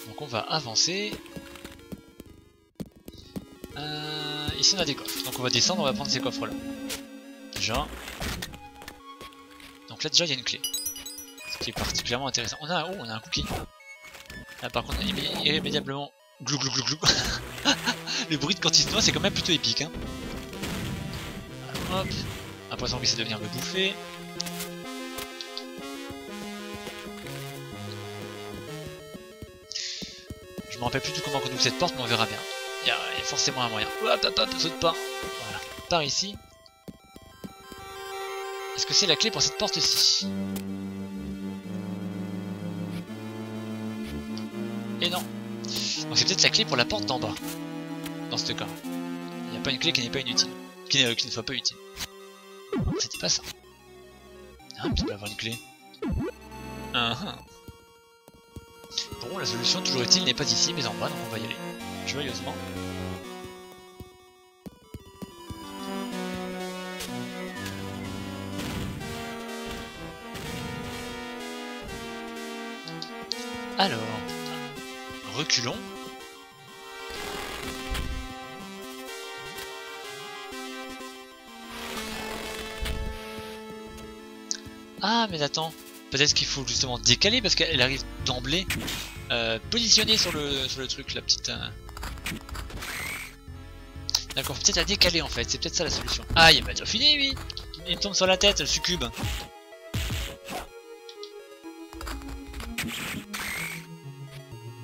Donc on va avancer. Euh, ici on a des coffres. Donc on va descendre, on va prendre ces coffres là. Déjà. Donc là déjà il y a une clé. Ce qui est particulièrement intéressant. On a, oh, on a un cookie. Là par contre irrémédiablement glou glou glou glou. Le bruit de quand il se noie c'est quand même plutôt épique hein. hop. Un poisson qui essaie de venir me bouffer. Me rappelle plus du comment on ouvre cette porte mais on verra bien. Il y, a, forcément un moyen. Hop hop hop, saute pas. Voilà. Par ici. Est-ce que c'est la clé pour cette porte-ci Et non. Donc c'est peut-être la clé pour la porte d'en bas. Dans ce cas. Il n'y a pas une clé qui n'est pas inutile. Qui, qui, ne soit pas utile. C'était pas ça. Ah, peut peut avoir une clé. Uh Bon, la solution, toujours est-il, n'est pas ici, mais en bas, donc on va y aller. Joyeusement. Alors, reculons. Ah, mais attends. Peut-être qu'il faut justement décaler parce qu'elle arrive d'emblée euh, positionnée sur le, sur le truc, la petite... Euh. D'accord, peut-être à décaler en fait, c'est peut-être ça la solution. Ah, il est déjà fini lui Il me tombe sur la tête, le succube.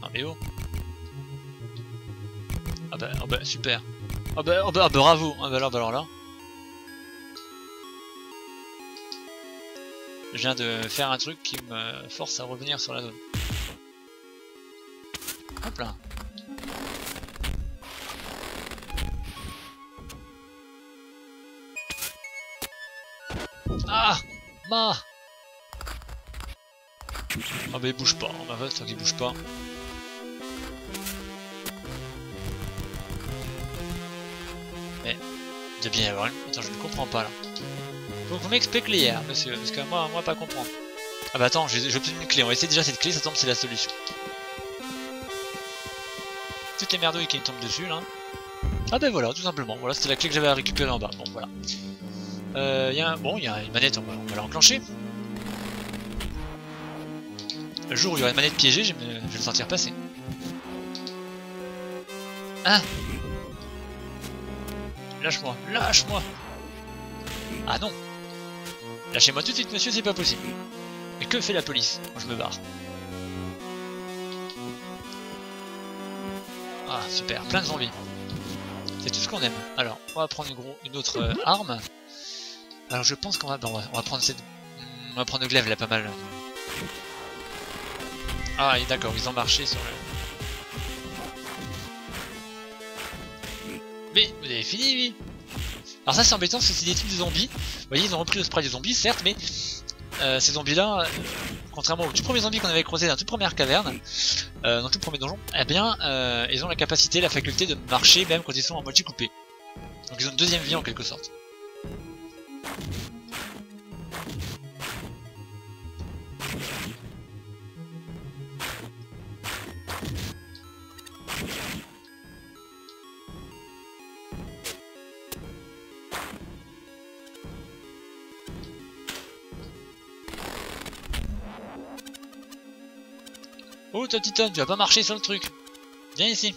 Ah mais oh Ah bah, oh bah super Ah bah, oh bah bravo Ah bah alors, bah alors là Je viens de faire un truc qui me force à revenir sur la zone. Hop là. Ah Ma Ah bah il bouge pas, on va tant qu'il bouge pas. Mais, il doit bien y avoir une... Attends, je ne comprends pas là. Faut qu'on m'explique l'hier, monsieur, parce que moi, moi pas comprendre. Ah bah attends, j'ai obtenu une clé, on va essayer déjà cette clé, ça tombe c'est la solution. Toutes les merdouilles qui me tombent dessus là. Ah bah voilà, tout simplement, voilà c'était la clé que j'avais à récupérer en bas, bon voilà. Euh, y a un... Bon, il y a une manette, on va, on va l'enclencher. Le jour où il y aura une manette piégée, je vais, le sentir passer. Ah Lâche-moi, lâche-moi Ah non Lâchez-moi tout de suite, monsieur, c'est pas possible. Mais que fait la police? Moi, je me barre. Ah, super, plein de zombies. C'est tout ce qu'on aime. Alors, on va prendre une, autre euh, arme. Alors, je pense qu'on va, on va, prendre cette... On va prendre le glaive, là, pas mal. Ah, d'accord, ils ont marché sur le... Mais, vous avez fini, oui alors ça c'est embêtant parce que c'est des types de zombies. Vous voyez, ils ont repris le spray des zombies, certes, mais euh, ces zombies-là, euh, contrairement aux tout premiers zombies qu'on avait croisés dans toute première caverne, euh, dans tout premier donjon, eh bien, euh, ils ont la capacité, la faculté de marcher même quand ils sont en moitié coupés. Donc ils ont une deuxième vie en quelque sorte. Toi petit homme, tu vas pas marcher sur le truc. Viens ici.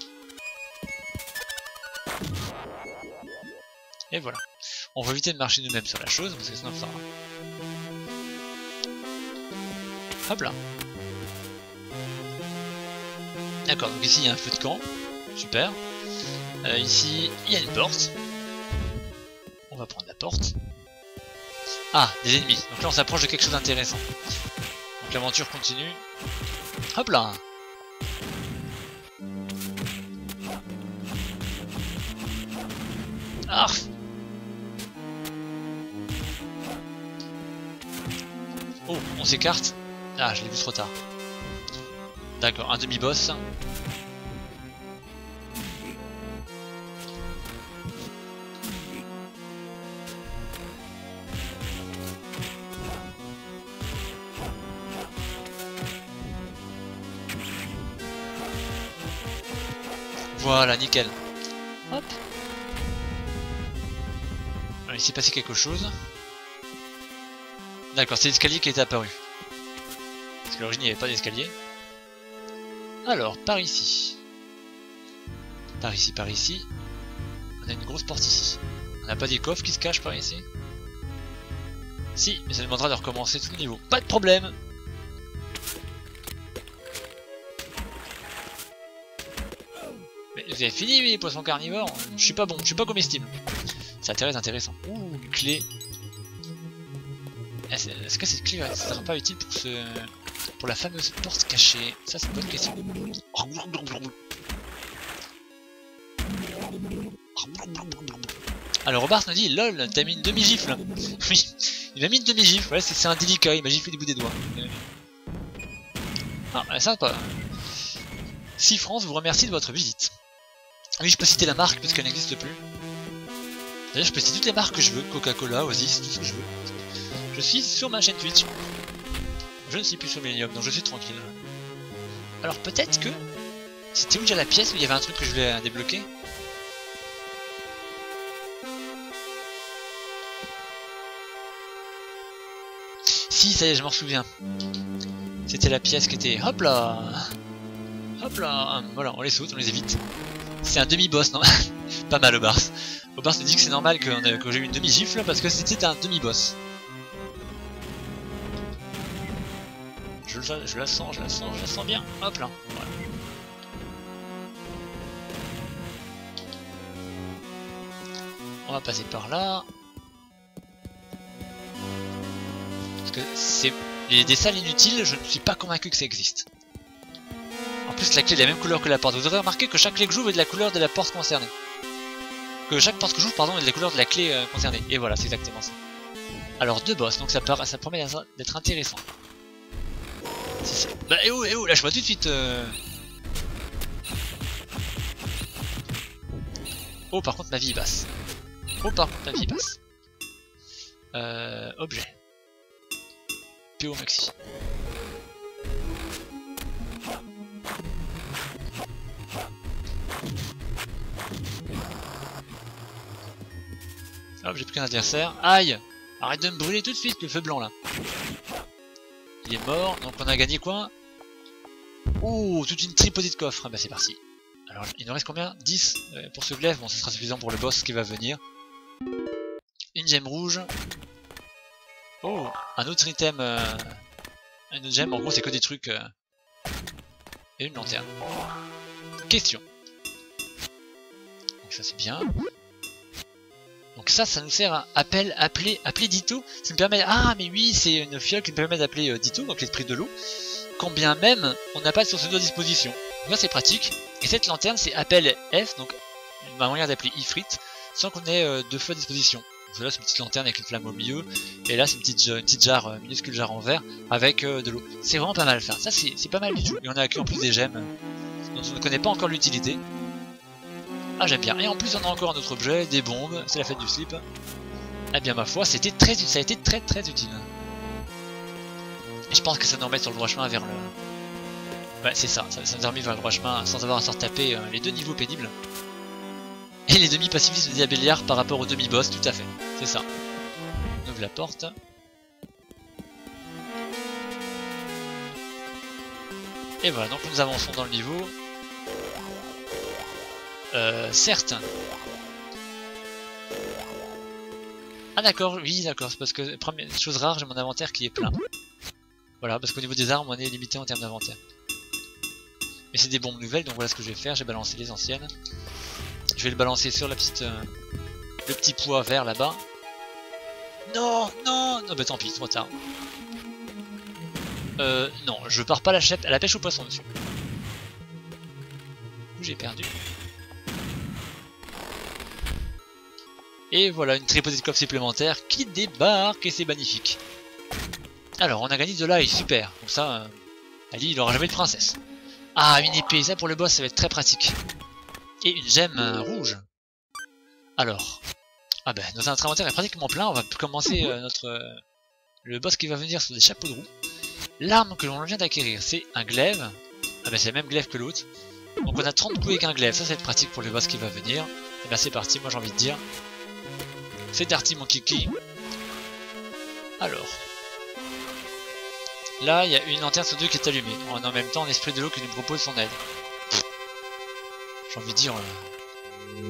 Et voilà. On va éviter de marcher nous-mêmes sur la chose, parce que sinon ça Hop là. D'accord, donc ici il y a un feu de camp. Super. Euh, ici, il y a une porte. On va prendre la porte. Ah, des ennemis. Donc là on s'approche de quelque chose d'intéressant. Donc l'aventure continue. Hop là Ah Oh, on s'écarte Ah, je l'ai vu trop tard. D'accord, un demi-boss. Voilà, nickel. Hop. il s'est passé quelque chose. D'accord, c'est l'escalier qui est apparu. Parce qu'à l'origine, il n'y avait pas d'escalier. Alors, par ici. Par ici, par ici. On a une grosse porte ici. On n'a pas des coffres qui se cachent par ici Si, mais ça demandera de recommencer tout le niveau. Pas de problème Avez fini les poissons carnivores Je suis pas bon, je suis pas comestible. C'est très intéressant. Ouh, une clé. Est-ce que cette clé sera pas utile pour ce pour la fameuse porte cachée? Ça c'est une bonne question. Alors Robart nous dit lol t'as mis une demi-gifle Oui il m'a mis une demi-gifle, ouais, c'est indélicat, il m'a giflé du bout des doigts. Ah sympa Si France vous remercie de votre visite. Oui je peux citer la marque parce qu'elle n'existe plus. D'ailleurs je peux citer toutes les marques que je veux, Coca-Cola, Oasis, tout ce que je veux. Je suis sur ma chaîne Twitch. Je ne suis plus sur Millennium, donc je suis tranquille. Alors peut-être que... C'était où déjà la pièce où il y avait un truc que je voulais débloquer? Si, ça y est, je m'en souviens. C'était la pièce qui était... Hop là Hop là Voilà, on les saute, on les évite. C'est un demi-boss, non Pas mal, Obars. Obars me dit que c'est normal que, j'ai eu une demi-gifle parce que c'était un demi-boss. Je, la sens, je la sens, je la sens bien. Hop là. On va passer par là. Parce que c'est des salles inutiles, je ne suis pas convaincu que ça existe. Plus, la clé de la même couleur que la porte. Vous aurez remarqué que chaque clé que j'ouvre est de la couleur de la porte concernée. Que chaque porte que j'ouvre, pardon, est de la couleur de la clé euh, concernée. Et voilà, c'est exactement ça. Alors, deux boss, donc ça, ça promet d'être intéressant. Bah, eh oh, eh oh, lâche-moi tout de suite euh. Oh, par contre, ma vie est basse. Oh, par contre, ma vie est basse. Euh, objet. PO maxi. Hop, j'ai pris un adversaire. Aïe Arrête de me brûler tout de suite, le feu blanc là. Il est mort, donc on a gagné quoi? Ouh, toute une tripotée de coffres. Ah bah c'est parti. Alors, il nous reste combien? 10 euh, pour ce glaive. Bon, ce sera suffisant pour le boss qui va venir. Une gemme rouge. Oh, un autre item. Euh... Une autre gemme, en gros, c'est que des trucs. Euh... Et une lanterne. Question. Donc ça, c'est bien. Donc ça, ça nous sert à appel, appeler, appeler Dito. Ça me permet... Ah, mais oui, c'est une fiole qui me permet d'appeler euh, Dito, donc l'esprit de l'eau. Quand bien même, on n'a pas de source d'eau à disposition. Moi, c'est pratique. Et cette lanterne, c'est appel F, donc une moyen d'appeler Ifrit, sans qu'on ait euh, de feu à disposition. Donc là, c'est une petite lanterne avec une flamme au milieu. Et là, c'est une petite, jarre, euh, minuscule jarre en verre, avec de l'eau. C'est vraiment pas mal faire. Ça, c'est pas mal du tout. Et on a acquis en plus des gemmes, dont on ne connaît pas encore l'utilité. Ah j'aime bien. Et en plus on a encore un autre objet, des bombes, c'est la fête du slip. Eh bien ma foi, c'était très ça a été très très utile. Et je pense que ça nous remet sur le droit chemin vers le... Ouais c'est ça, ça, nous a remis vers le droit chemin sans avoir à se retaper euh, les deux niveaux pénibles. Et les demi-pacifistes de Diabelliard par rapport au demi-boss, tout à fait. C'est ça. On ouvre la porte. Et voilà, donc nous avançons dans le niveau. Euh, certes. Ah d'accord, oui d'accord, c'est parce que première chose rare, j'ai mon inventaire qui est plein. Voilà, parce qu'au niveau des armes, on est limité en termes d'inventaire. Mais c'est des bombes nouvelles, donc voilà ce que je vais faire, j'ai balancé les anciennes. Je vais le balancer sur la petite, euh, le petit poids vert là-bas. Non, non, non, bah tant pis, trop tard. Euh, non, je pars pas la, à la pêche au poisson dessus. J'ai perdu. Et voilà, une tripotée de coffres supplémentaires qui débarque et c'est magnifique. Alors, on a gagné de l'ail, super. Comme ça, euh, Ali, il aura jamais de princesse. Ah, une épée, ça pour le boss, ça va être très pratique. Et une gemme euh, rouge. Alors, ah ben, notre inventaire est pratiquement plein, on va commencer euh, notre... le boss qui va venir sur des chapeaux de roue. L'arme que l'on vient d'acquérir, c'est un glaive. Ah ben, c'est le même glaive que l'autre. Donc on a 30 coups avec un glaive, ça, être pratique pour le boss qui va venir. Et ben c'est parti, moi j'ai envie de dire. C'est parti mon kiki. Alors. Là, il y a une lanterne sur deux qui est allumée. En, en même temps, un esprit de l'eau qui nous propose son aide. J'ai envie de dire... euh,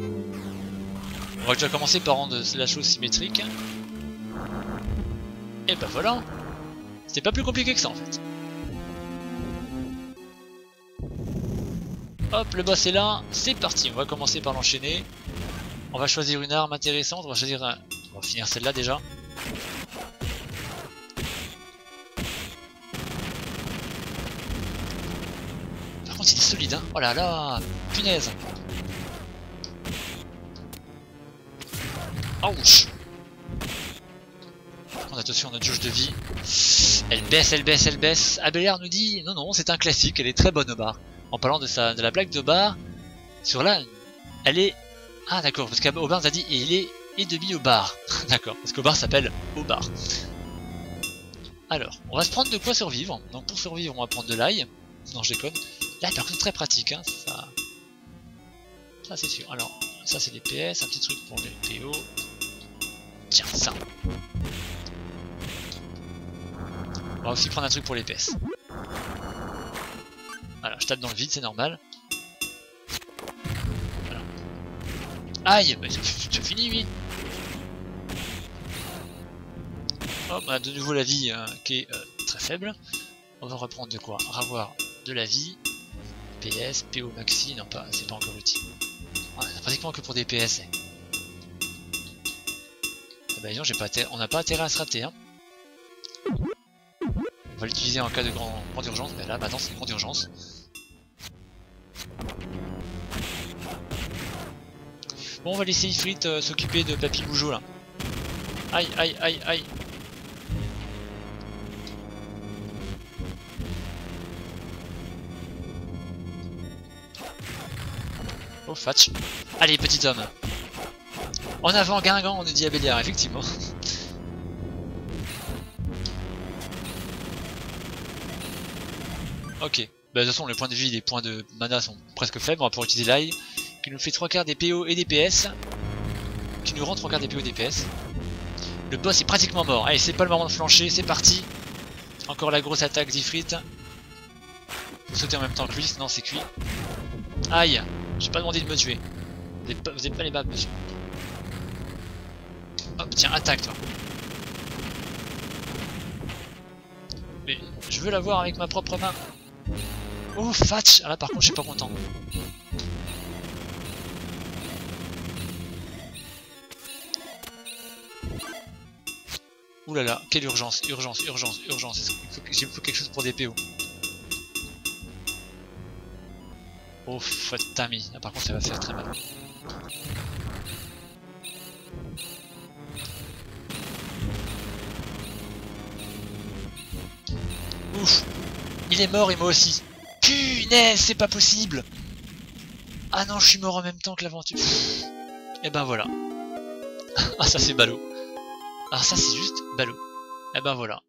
On va déjà commencer par rendre la chose symétrique. Et bah voilà C'était pas plus compliqué que ça en fait. Hop, le boss est là, c'est parti, on va commencer par l'enchaîner. On va choisir une arme intéressante, on va choisir un... On va finir celle-là déjà. Par contre il est solide hein, oh là là, punaise Ouch attention, notre jauge de vie, elle baisse, elle baisse, elle baisse. Abelard nous dit, non non, c'est un classique, elle est très bonne au bar. En parlant de, sa, de la blague de bar, sur là, elle est... Ah d'accord, parce nous a dit, il est et demi au bar. d'accord, parce qu'au bar s'appelle au bar. Alors, on va se prendre de quoi survivre. Donc pour survivre, on va prendre de l'ail. Non, je déconne. Là, par contre, très pratique, hein, ça... Ça, c'est sûr. Alors, ça, c'est des PS, un petit truc pour les PO. Tiens, ça. On va aussi prendre un truc pour les PS. Voilà, je tape dans le vide, c'est normal. Aïe, bah, tu fini, oui. On a de nouveau la vie euh, qui est euh, très faible. On va reprendre de quoi? Ravoir de la vie. PS, PO maxi, non pas, c'est pas encore utile. Ouais, pratiquement que pour des PS. Eh. Ah bah disons, pas on n'a pas intérêt à se rater. Hein. On va l'utiliser en cas de grand, grande urgence, mais là maintenant c'est une grande urgence. Bon, on va laisser Ifrit euh, s'occuper de Papy Bougeot là. Aïe, aïe, aïe, aïe. Oh, Fatch. Allez, petit homme. En avant, Guingamp, on est dit à Béliard, effectivement. ok. Bah, de toute façon, les points de vie et les points de mana sont presque faibles. On va pouvoir utiliser l'ail, qui nous fait 3 quarts des PO et des PS. Qui nous rend 3 quarts des PO et des PS. Le boss est pratiquement mort. Allez, c'est pas le moment de flancher, c'est parti. Encore la grosse attaque d'Ifrit. Sauter en même temps que lui, sinon c'est cuit. Aïe J'ai pas demandé de me tuer. Vous êtes pas, vous pas les babes, monsieur. Hop, tiens, attaque toi. Mais je veux l'avoir avec ma propre main. Oh, Fatch Ah là, par contre, je suis pas content. Ouh là là, quelle urgence, urgence, urgence, urgence. Il me faut quelque chose pour des PO. Oh, Fatami. Ah, par contre, ça va faire très mal. Ouf Il est mort et moi aussi Punaise, c'est pas possible Ah non, je suis mort en même temps que l'aventure. Et eh ben voilà. ah ça c'est ballot. Ah ça c'est juste ballot. Eh ben voilà.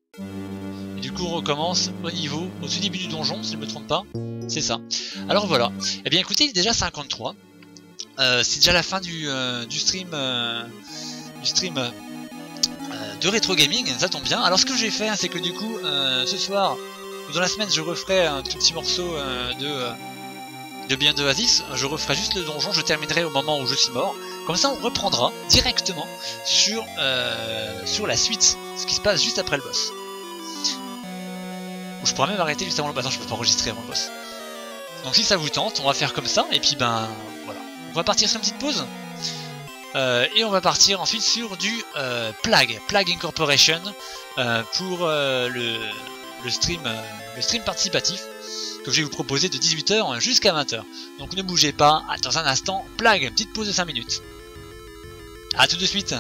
Du coup on recommence au niveau, au tout début du donjon, si je ne me trompe pas. C'est ça. Alors voilà. Eh bien écoutez, il est déjà 53. Euh, c'est déjà la fin du, euh, du stream, euh, du stream de rétro gaming, ça tombe bien. Alors ce que j'ai fait, c'est que du coup, ce soir, ou dans la semaine, je referai un tout petit morceau de, de bien de Oasis. Je referai juste le donjon, je terminerai au moment où je suis mort. Comme ça, on reprendra directement sur, sur la suite, ce qui se passe juste après le boss. Ou je pourrais même arrêter juste avant le boss. Non, je peux pas enregistrer avant le boss. Donc si ça vous tente, on va faire comme ça, et puis ben voilà. On va partir sur une petite pause. Euh, et on va partir ensuite sur du euh, Plague, Plague Incorporation, euh, pour le, le, stream, le stream participatif que je vais vous proposer de 18h jusqu'à 20h. Donc ne bougez pas, dans un instant, Plague, petite pause de 5 minutes. A tout de suite